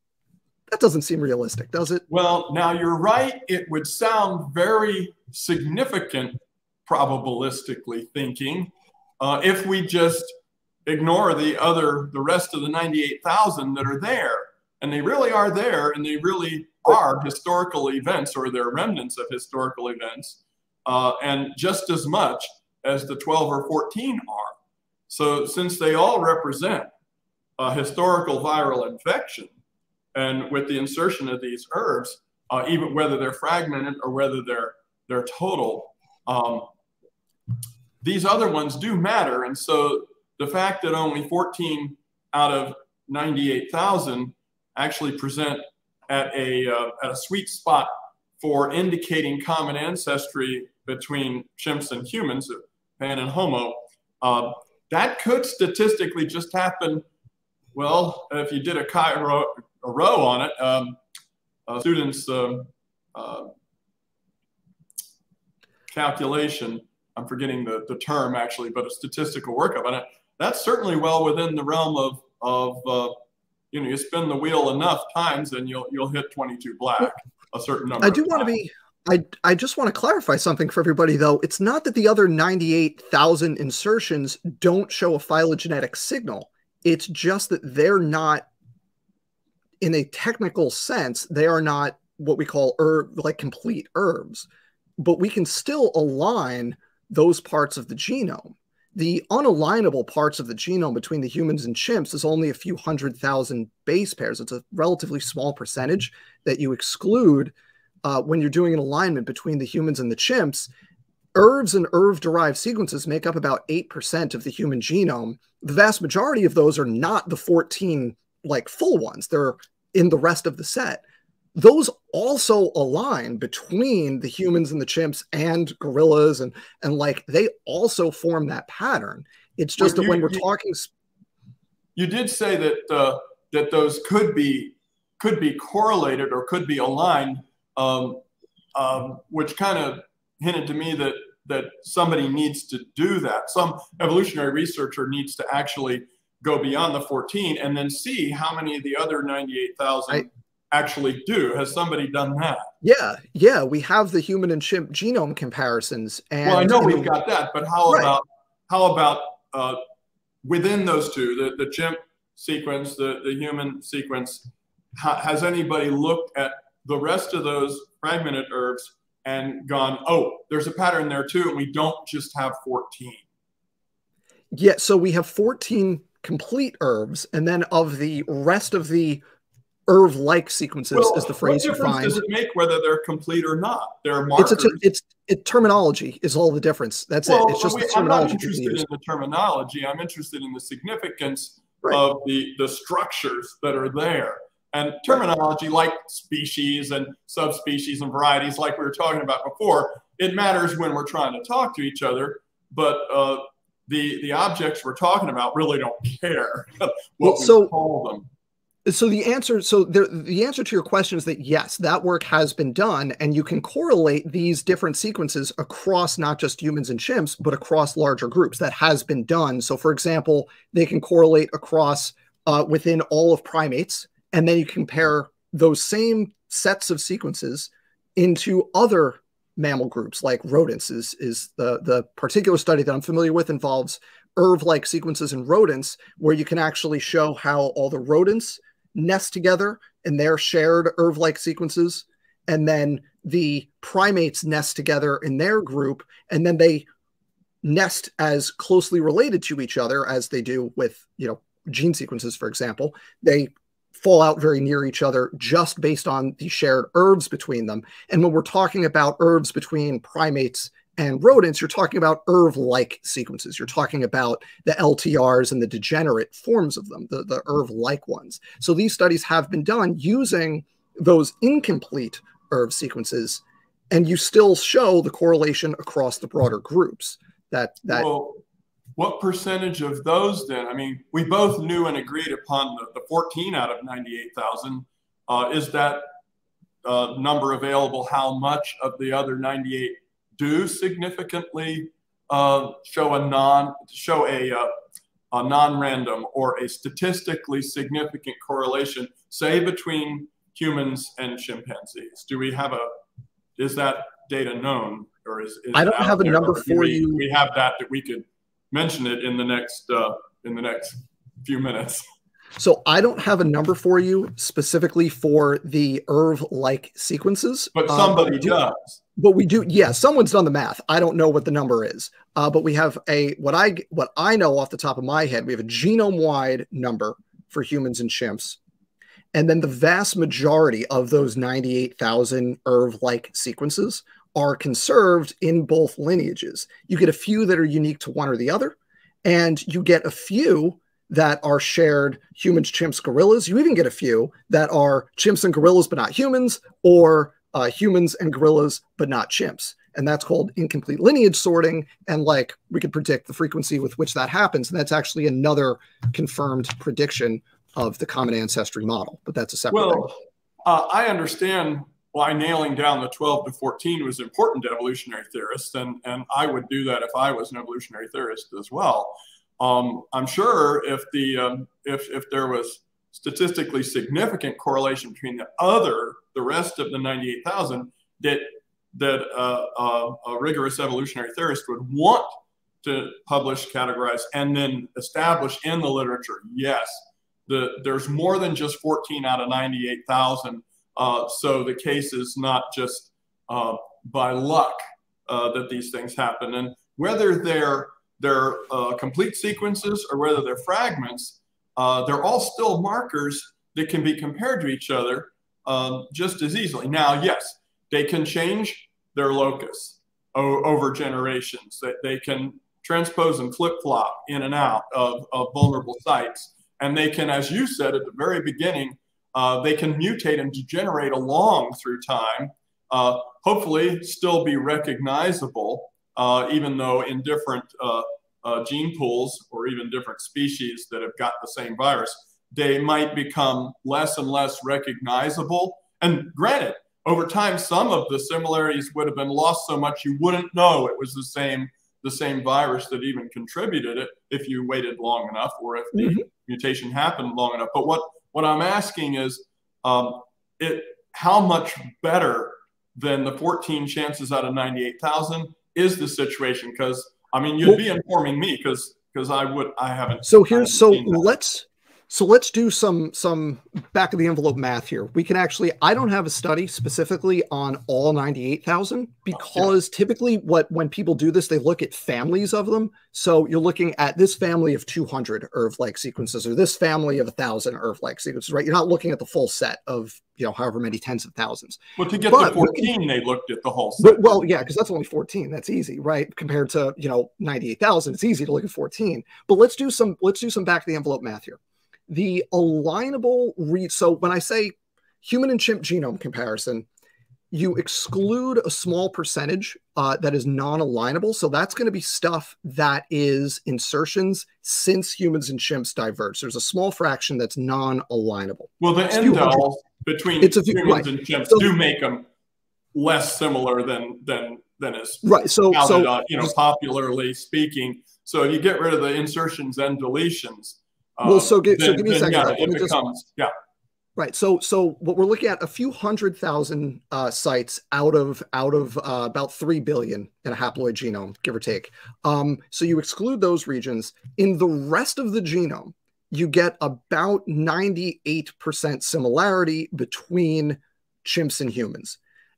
that doesn't seem realistic, does it? Well, now you're right. It would sound very significant, probabilistically thinking, uh, if we just ignore the other, the rest of the 98,000 that are there. And they really are there, and they really are historical events or they're remnants of historical events, uh, and just as much as the 12 or 14 are. So, since they all represent a historical viral infection, and with the insertion of these ERVs, uh, even whether they're fragmented or whether they're they're total, um, these other ones do matter. And so the fact that only 14 out of 98,000 actually present at a uh, at a sweet spot for indicating common ancestry between chimps and humans, pan and homo, uh, that could statistically just happen. Well, if you did a Cairo a row on it. Um, uh, students' uh, uh, calculation, I'm forgetting the, the term actually, but a statistical workup on it, that's certainly well within the realm of, of uh, you know, you spin the wheel enough times and you'll, you'll hit 22 black, a certain number. I do want to be, I, I just want to clarify something for everybody, though. It's not that the other 98,000 insertions don't show a phylogenetic signal. It's just that they're not in a technical sense, they are not what we call ERV, like complete ERVs, but we can still align those parts of the genome. The unalignable parts of the genome between the humans and chimps is only a few hundred thousand base pairs. It's a relatively small percentage that you exclude uh, when you're doing an alignment between the humans and the chimps. ERVs and ERV derived sequences make up about 8% of the human genome. The vast majority of those are not the 14 like full ones. They're in the rest of the set. Those also align between the humans and the chimps and gorillas, and and like they also form that pattern. It's just you, that when we're you, talking, you did say that uh, that those could be could be correlated or could be aligned, um, um, which kind of hinted to me that that somebody needs to do that. Some evolutionary researcher needs to actually go beyond the 14 and then see how many of the other 98,000 actually do. Has somebody done that? Yeah, yeah. We have the human and chimp genome comparisons. And well, I know we've got that, but how right. about how about uh, within those two, the, the chimp sequence, the, the human sequence? Ha, has anybody looked at the rest of those fragmented ERVs and gone, oh, there's a pattern there too, and we don't just have 14? Yeah, so we have 14 complete ERVs, and then of the rest of the ERV like sequences well, is the phrase you find. does it make whether they're complete or not? They're markers. It's, it's it, terminology is all the difference. That's well, it. It's just we, the terminology. I'm not interested in the terminology. I'm interested in the significance right. of the the structures that are there. And terminology like species and subspecies and varieties, like we were talking about before, it matters when we're trying to talk to each other. But uh, the the objects we're talking about really don't care what well, we so, call them. So the answer so the, the answer to your question is that yes that work has been done and you can correlate these different sequences across not just humans and chimps but across larger groups. That has been done. So for example they can correlate across uh, within all of primates and then you compare those same sets of sequences into other mammal groups like rodents is is the the particular study that i'm familiar with involves ERV like sequences in rodents where you can actually show how all the rodents nest together in their shared ERV like sequences. And then the primates nest together in their group. And then they nest as closely related to each other as they do with, you know, gene sequences, for example. They fall out very near each other just based on the shared ERVs between them. And when we're talking about ERVs between primates and rodents, you're talking about ERV-like sequences. You're talking about the LTRs and the degenerate forms of them, the, the ERV-like ones. So these studies have been done using those incomplete ERV sequences, and you still show the correlation across the broader groups. That that. Well, what percentage of those then? I mean, we both knew and agreed upon the, the 14 out of 98,000. Uh, is that uh, number available? How much of the other 98 do significantly uh, show a non show a, uh, a non-random or a statistically significant correlation, say between humans and chimpanzees? Do we have a is that data known or is, is I don't have a number for we, you. We have that that we could mention it in the next uh, in the next few minutes. So I don't have a number for you specifically for the ERV-like sequences. But somebody um, does. But we do, yeah, someone's done the math. I don't know what the number is. Uh, but we have a what I what I know off the top of my head, we have a genome-wide number for humans and chimps. And then the vast majority of those 98,000 ERV-like sequences are conserved in both lineages. You get a few that are unique to one or the other, and you get a few that are shared humans, chimps, gorillas. You even get a few that are chimps and gorillas, but not humans, or uh, humans and gorillas, but not chimps. And that's called incomplete lineage sorting. And like we could predict the frequency with which that happens. And that's actually another confirmed prediction of the common ancestry model, but that's a separate well, uh, I understand why nailing down the 12 to 14 was important to evolutionary theorists. And, and I would do that if I was an evolutionary theorist as well. Um, I'm sure if the um, if if there was statistically significant correlation between the other the rest of the 98,000 that that uh, uh, a rigorous evolutionary theorist would want to publish, categorize, and then establish in the literature. Yes, the, there's more than just 14 out of 98,000. Uh, so the case is not just uh, by luck uh, that these things happen, and whether they're they're uh, complete sequences or whether they're fragments, uh, they're all still markers that can be compared to each other um, just as easily. Now, yes, they can change their locus over generations. That they can transpose and flip flop in and out of, of, vulnerable sites. And they can, as you said at the very beginning, uh, they can mutate and degenerate along through time, uh, hopefully still be recognizable uh, even though in different uh, uh, gene pools or even different species that have got the same virus, they might become less and less recognizable. And granted, over time, some of the similarities would have been lost so much you wouldn't know it was the same the same virus that even contributed it if you waited long enough or if the mm-hmm. mutation happened long enough. But what what I'm asking is, um, it how much better than the 14 chances out of 98,000 is the situation? Because I mean, you'd be informing me because because I would I haven't. So here's so let's so let's do some some back of the envelope math here. We can actually I don't have a study specifically on all 98,000 because yeah. typically what when people do this they look at families of them. So you're looking at this family of 200 ERV-like sequences or this family of 1000 ERV-like sequences, right? You're not looking at the full set of, you know, however many tens of thousands. Well, to get but, to 14 they looked at the whole set. But, well, yeah, because that's only 14. That's easy, right? Compared to, you know, 98,000, it's easy to look at 14. But let's do some let's do some back of the envelope math here the alignable read. So when I say human and chimp genome comparison, you exclude a small percentage uh, that is non-alignable. So that's going to be stuff that is insertions since humans and chimps diverge. There's a small fraction that's non-alignable. Well, the indels between it's a few, humans right. and chimps so, do make them less similar than than than is right. So, so you know, popularly speaking. So you get rid of the insertions and deletions well, so, get, then, so give me a second. Yeah, just, yeah. Right. So so what we're looking at a few hundred thousand uh, sites out of out of uh, about three billion in a haploid genome, give or take. Um, so you exclude those regions. In the rest of the genome, you get about 98% similarity between chimps and humans.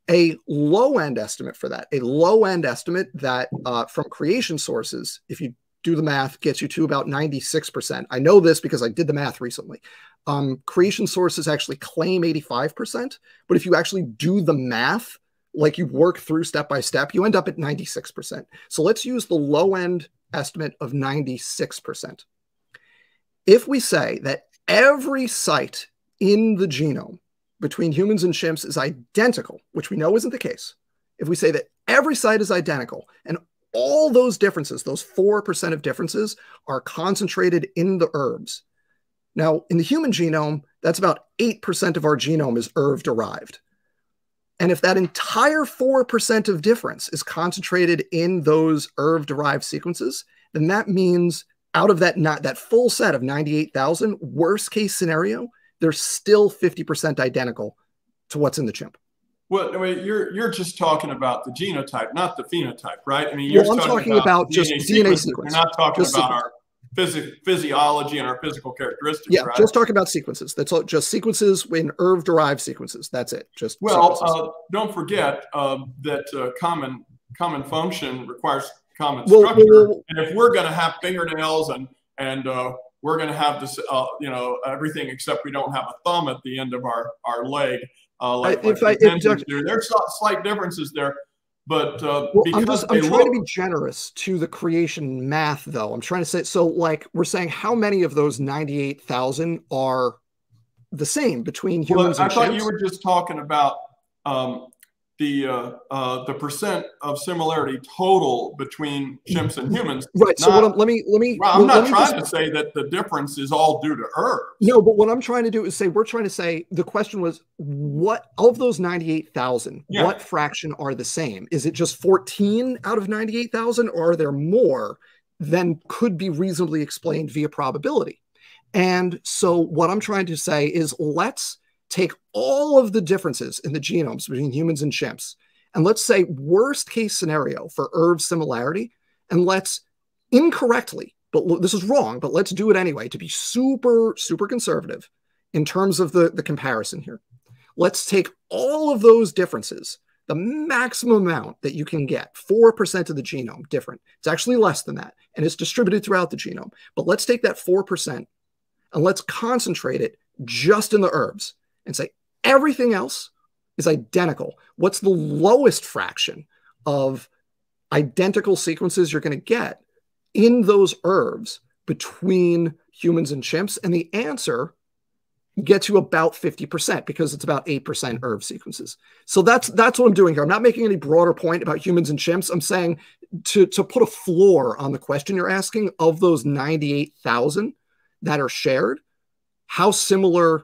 A low end estimate for that, a low end estimate that uh, from creation sources, if you do the math, gets you to about 96%. I know this because I did the math recently. Um, creation sources actually claim 85%, but if you actually do the math, like you work through step by step, you end up at 96%. So let's use the low end estimate of 96%. If we say that every site in the genome between humans and chimps is identical, which we know isn't the case, if we say that every site is identical and all those differences, those 4% of differences, are concentrated in the ERVs. Now, in the human genome, that's about 8% of our genome is ERV derived. And if that entire 4% of difference is concentrated in those ERV derived sequences, then that means out of that not that full set of 98,000, worst case scenario, they're still 50% identical to what's in the chimp. Well, I mean, you're you're just talking about the genotype, not the phenotype, right? I mean, you're well, talking, talking, about, about just DNA, DNA sequence. You're not talking just about our phys- physiology and our physical characteristics. Yeah, right? just talking about sequences. That's all, just sequences when ERV derived sequences. That's it. Just well, uh, don't forget uh, that uh, common common function requires common well, structure. Well, and if we're going to have fingernails and and uh, we're going to have this, uh, you know, everything except we don't have a thumb at the end of our our leg uh, like, if like I, if do. There's slight differences there, but uh, well, I'm just I'm trying look, to be generous to the creation math, though. I'm trying to say so. Like we're saying, how many of those 98,000 are the same between humans well, I thought you were just talking about um, the uh, uh, the percent of similarity total between chimps and humans. Right. so what I'm, let me let me. Well, I'm not trying just, to say that the difference is all due to ERV. No, but what I'm trying to do is say we're trying to say the question was what of those ninety eight thousand, yeah. what fraction are the same? Is it just fourteen out of ninety eight thousand, or are there more than could be reasonably explained via probability? And so what I'm trying to say is let's take all of the differences in the genomes between humans and chimps, and let's say worst case scenario for ERV similarity, and let's incorrectly, but this is wrong, but let's do it anyway to be super, super conservative in terms of the, the comparison here. Let's take all of those differences, the maximum amount that you can get, 4% of the genome different. It's actually less than that, and it's distributed throughout the genome. But let's take that 4% and let's concentrate it just in the ERVs and say everything else is identical. What's the lowest fraction of identical sequences you're going to get in those ERVs between humans and chimps? And the answer gets you about 50% because it's about 8% ERV sequences. So that's that's what I'm doing here. I'm not making any broader point about humans and chimps. I'm saying to, to put a floor on the question you're asking of those 98,000 that are shared, how similar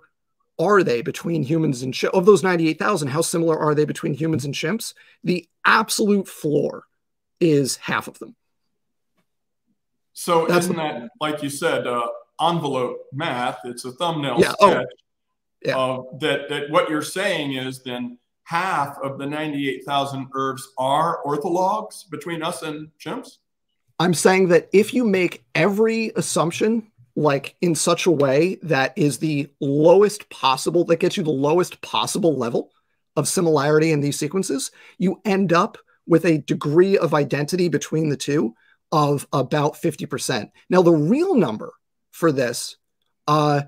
are they between humans and chimps? Of those 98,000, how similar are they between humans and chimps? The absolute floor is half of them. So That's isn't that, like you said, uh, envelope math? It's a thumbnail yeah, oh, sketch. Oh, yeah. Uh, that, that what you're saying is then half of the 98,000 ERVs are orthologs between us and chimps? I'm saying that if you make every assumption like in such a way that is the lowest possible, that gets you the lowest possible level of similarity in these sequences, you end up with a degree of identity between the two of about 50%. Now, the real number for this uh,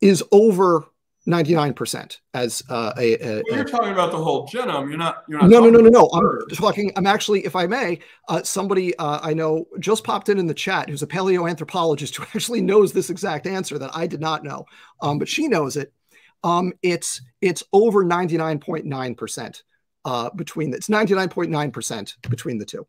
is over 99% as uh, a, a, well, you're talking about the whole genome you're not you're not no no no no no. i'm talking i'm actually if i may uh, somebody uh, i know just popped in in the chat who's a paleoanthropologist who actually knows this exact answer that i did not know um, but she knows it. Um, it's it's over 99.9% uh, between the, it's 99.9% between the two.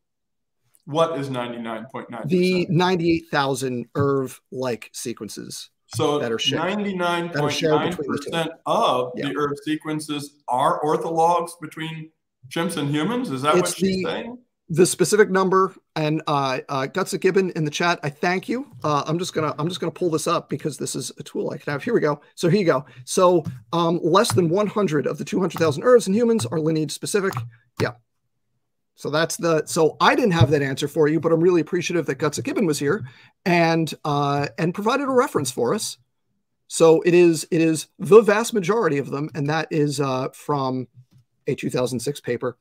What is 99.9 the 98000 ERV like sequences so 99.9% of yeah. the ERV sequences are orthologs between chimps and humans. Is that it's what she's the, saying? The specific number and uh, uh, Gutsick Gibbon in the chat. I thank you. Uh, I'm just gonna I'm just gonna pull this up because this is a tool I can have. Here we go. So here you go. So um, less than 100 of the 200,000 ERVs in humans are lineage specific. Yeah, so that's the so I didn't have that answer for you, but I'm really appreciative that Gutsick Gibbon was here and uh, and provided a reference for us. So it is it is the vast majority of them, and that is uh, from a 2006 paper.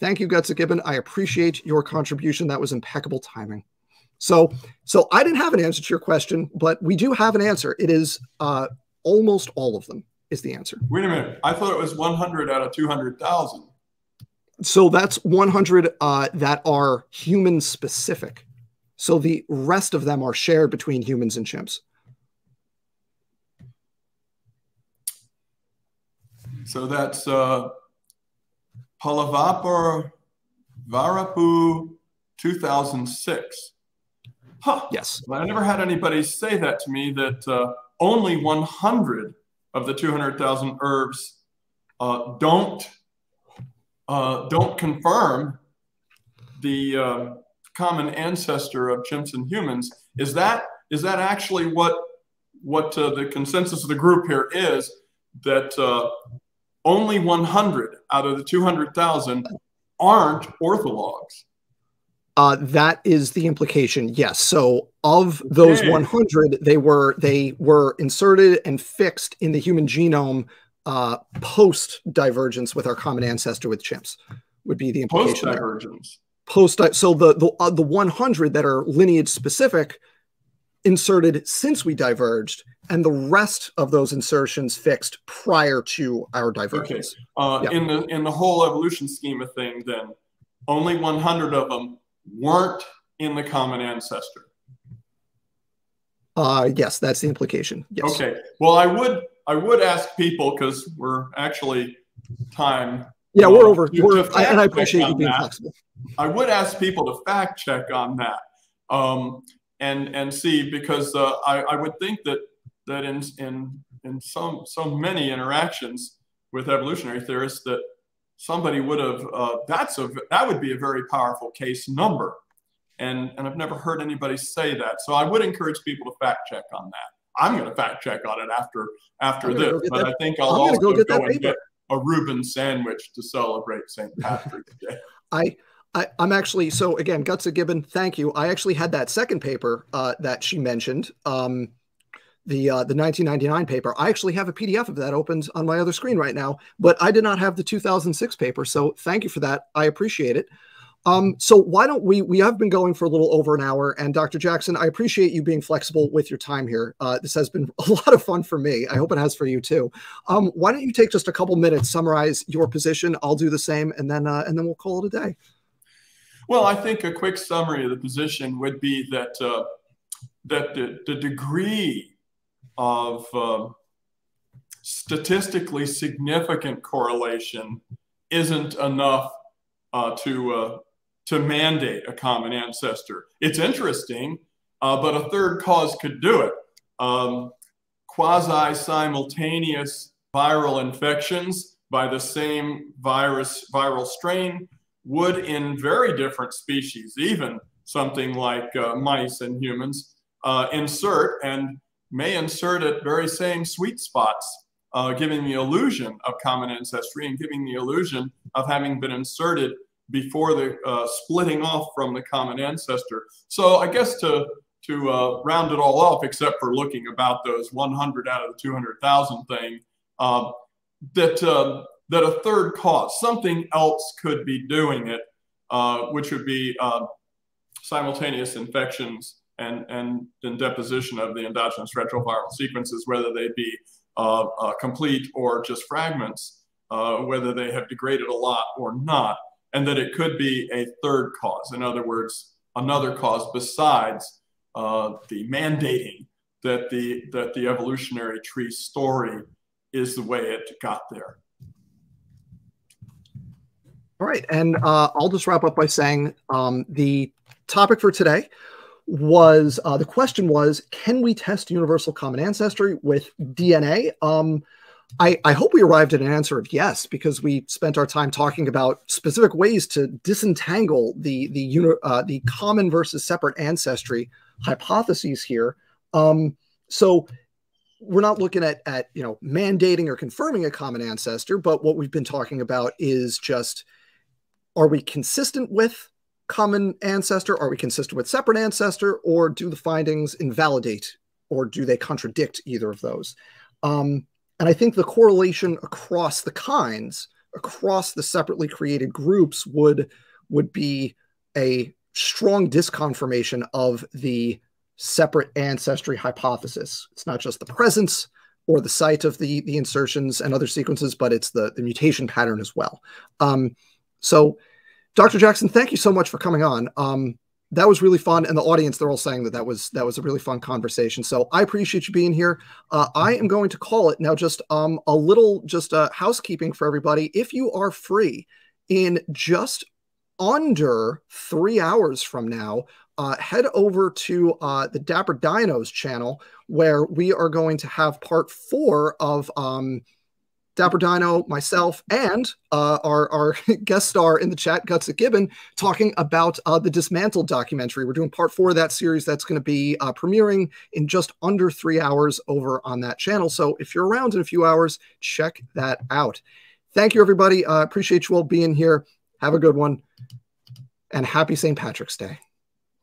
Thank you, Gutsick Gibbon. I appreciate your contribution. That was impeccable timing. So so I didn't have an answer to your question, but we do have an answer. It is uh, almost all of them is the answer. Wait a minute. I thought it was 100 out of 200,000 so that's 100 uh, that are human specific. So the rest of them are shared between humans and chimps. So that's uh, Palavapur Varapu 2006. Huh. Yes. Well, I never had anybody say that to me that uh, only 100 of the 200,000 ERVs uh, don't uh, don't confirm the uh, common ancestor of chimps and humans. Is that is that actually what what uh, the consensus of the group here is? That uh, only 100 out of the 200,000 aren't orthologs. Uh, that is the implication. Yes. So of those okay. 100, they were they were inserted and fixed in the human genome uh, post divergence with our common ancestor with chimps would be the implication. Post divergence. Post so the the uh, the 100 that are lineage specific inserted since we diverged, and the rest of those insertions fixed prior to our divergence. Okay. Uh, yeah. In the in the whole evolution scheme of things, then only 100 of them weren't in the common ancestor. Uh, yes, that's the implication. Yes. Okay. Well, I would I would ask people because we're actually time. Yeah, we're over. We're, I, and I appreciate you being that. flexible. I would ask people to fact check on that um, and and see because uh, I, I would think that that in in in some so many interactions with evolutionary theorists that somebody would have uh, that's a that would be a very powerful case number and and I've never heard anybody say that so I would encourage people to fact check on that I'm going to fact check on it after after this, but that. I think I'll also go, get, go and get a Reuben sandwich to celebrate St. Patrick's Day. I. I, am actually so again, Gutsick Gibbon. Thank you. I actually had that second paper uh, that she mentioned, um, the uh, the 1999 paper. I actually have a PDF of that opened on my other screen right now, but I did not have the 2006 paper. So thank you for that. I appreciate it. Um, so why don't we, we have been going for a little over an hour and Dr. Jackson, I appreciate you being flexible with your time here. Uh, this has been a lot of fun for me. I hope it has for you too. Um, why don't you take just a couple minutes, summarize your position. I'll do the same and then, uh, and then we'll call it a day. Well, I think a quick summary of the position would be that, uh, that the, the degree of um, statistically significant correlation isn't enough uh, to uh, to mandate a common ancestor. It's interesting, uh, but a third cause could do it. Um, quasi simultaneous viral infections by the same virus viral strain would in very different species, even something like uh, mice and humans, uh, insert and may insert at very same sweet spots, uh, giving the illusion of common ancestry and giving the illusion of having been inserted before the uh, splitting off from the common ancestor. So I guess to to uh, round it all off, except for looking about those 100 out of the 200,000 thing, uh, that uh, that a third cause, something else could be doing it, uh, which would be uh, simultaneous infections and, and, and deposition of the endogenous retroviral sequences, whether they be uh, complete or just fragments, whether they have degraded a lot or not and that it could be a third cause. In other words, another cause besides uh, the mandating that the that the evolutionary tree story is the way it got there. All right, and uh, I'll just wrap up by saying um, the topic for today was uh, the question was, can we test universal common ancestry with DNA? Um, I, I hope we arrived at an answer of yes, because we spent our time talking about specific ways to disentangle the the uh, the common versus separate ancestry hypotheses here. Um, so we're not looking at at you know mandating or confirming a common ancestor, but what we've been talking about is just are we consistent with common ancestor? Are we consistent with separate ancestor, or do the findings invalidate or do they contradict either of those? Um, and I think the correlation across the kinds, across the separately created groups, would would be a strong disconfirmation of the separate ancestry hypothesis. It's not just the presence or the site of the the insertions and other sequences, but it's the the mutation pattern as well. Um, so, Dr. Jackson, thank you so much for coming on. Um, that was really fun and the audience they're all saying that that was that was a really fun conversation. So i appreciate you being here. Uh, i am going to call it now just um a little just uh, housekeeping for everybody. If you are free in just under three hours from now uh, head over to uh, the Dapper Dino's channel where we are going to have part four of um, Dapper Dino, myself, and uh, our, our guest star in the chat, Gutsick Gibbon, talking about uh, the Dismantled documentary. We're doing part four of that series that's going to be uh, premiering in just under three hours over on that channel. So if you're around in a few hours, check that out. Thank you, everybody. Appreciate you all being here. Have a good one, and happy St. Patrick's Day.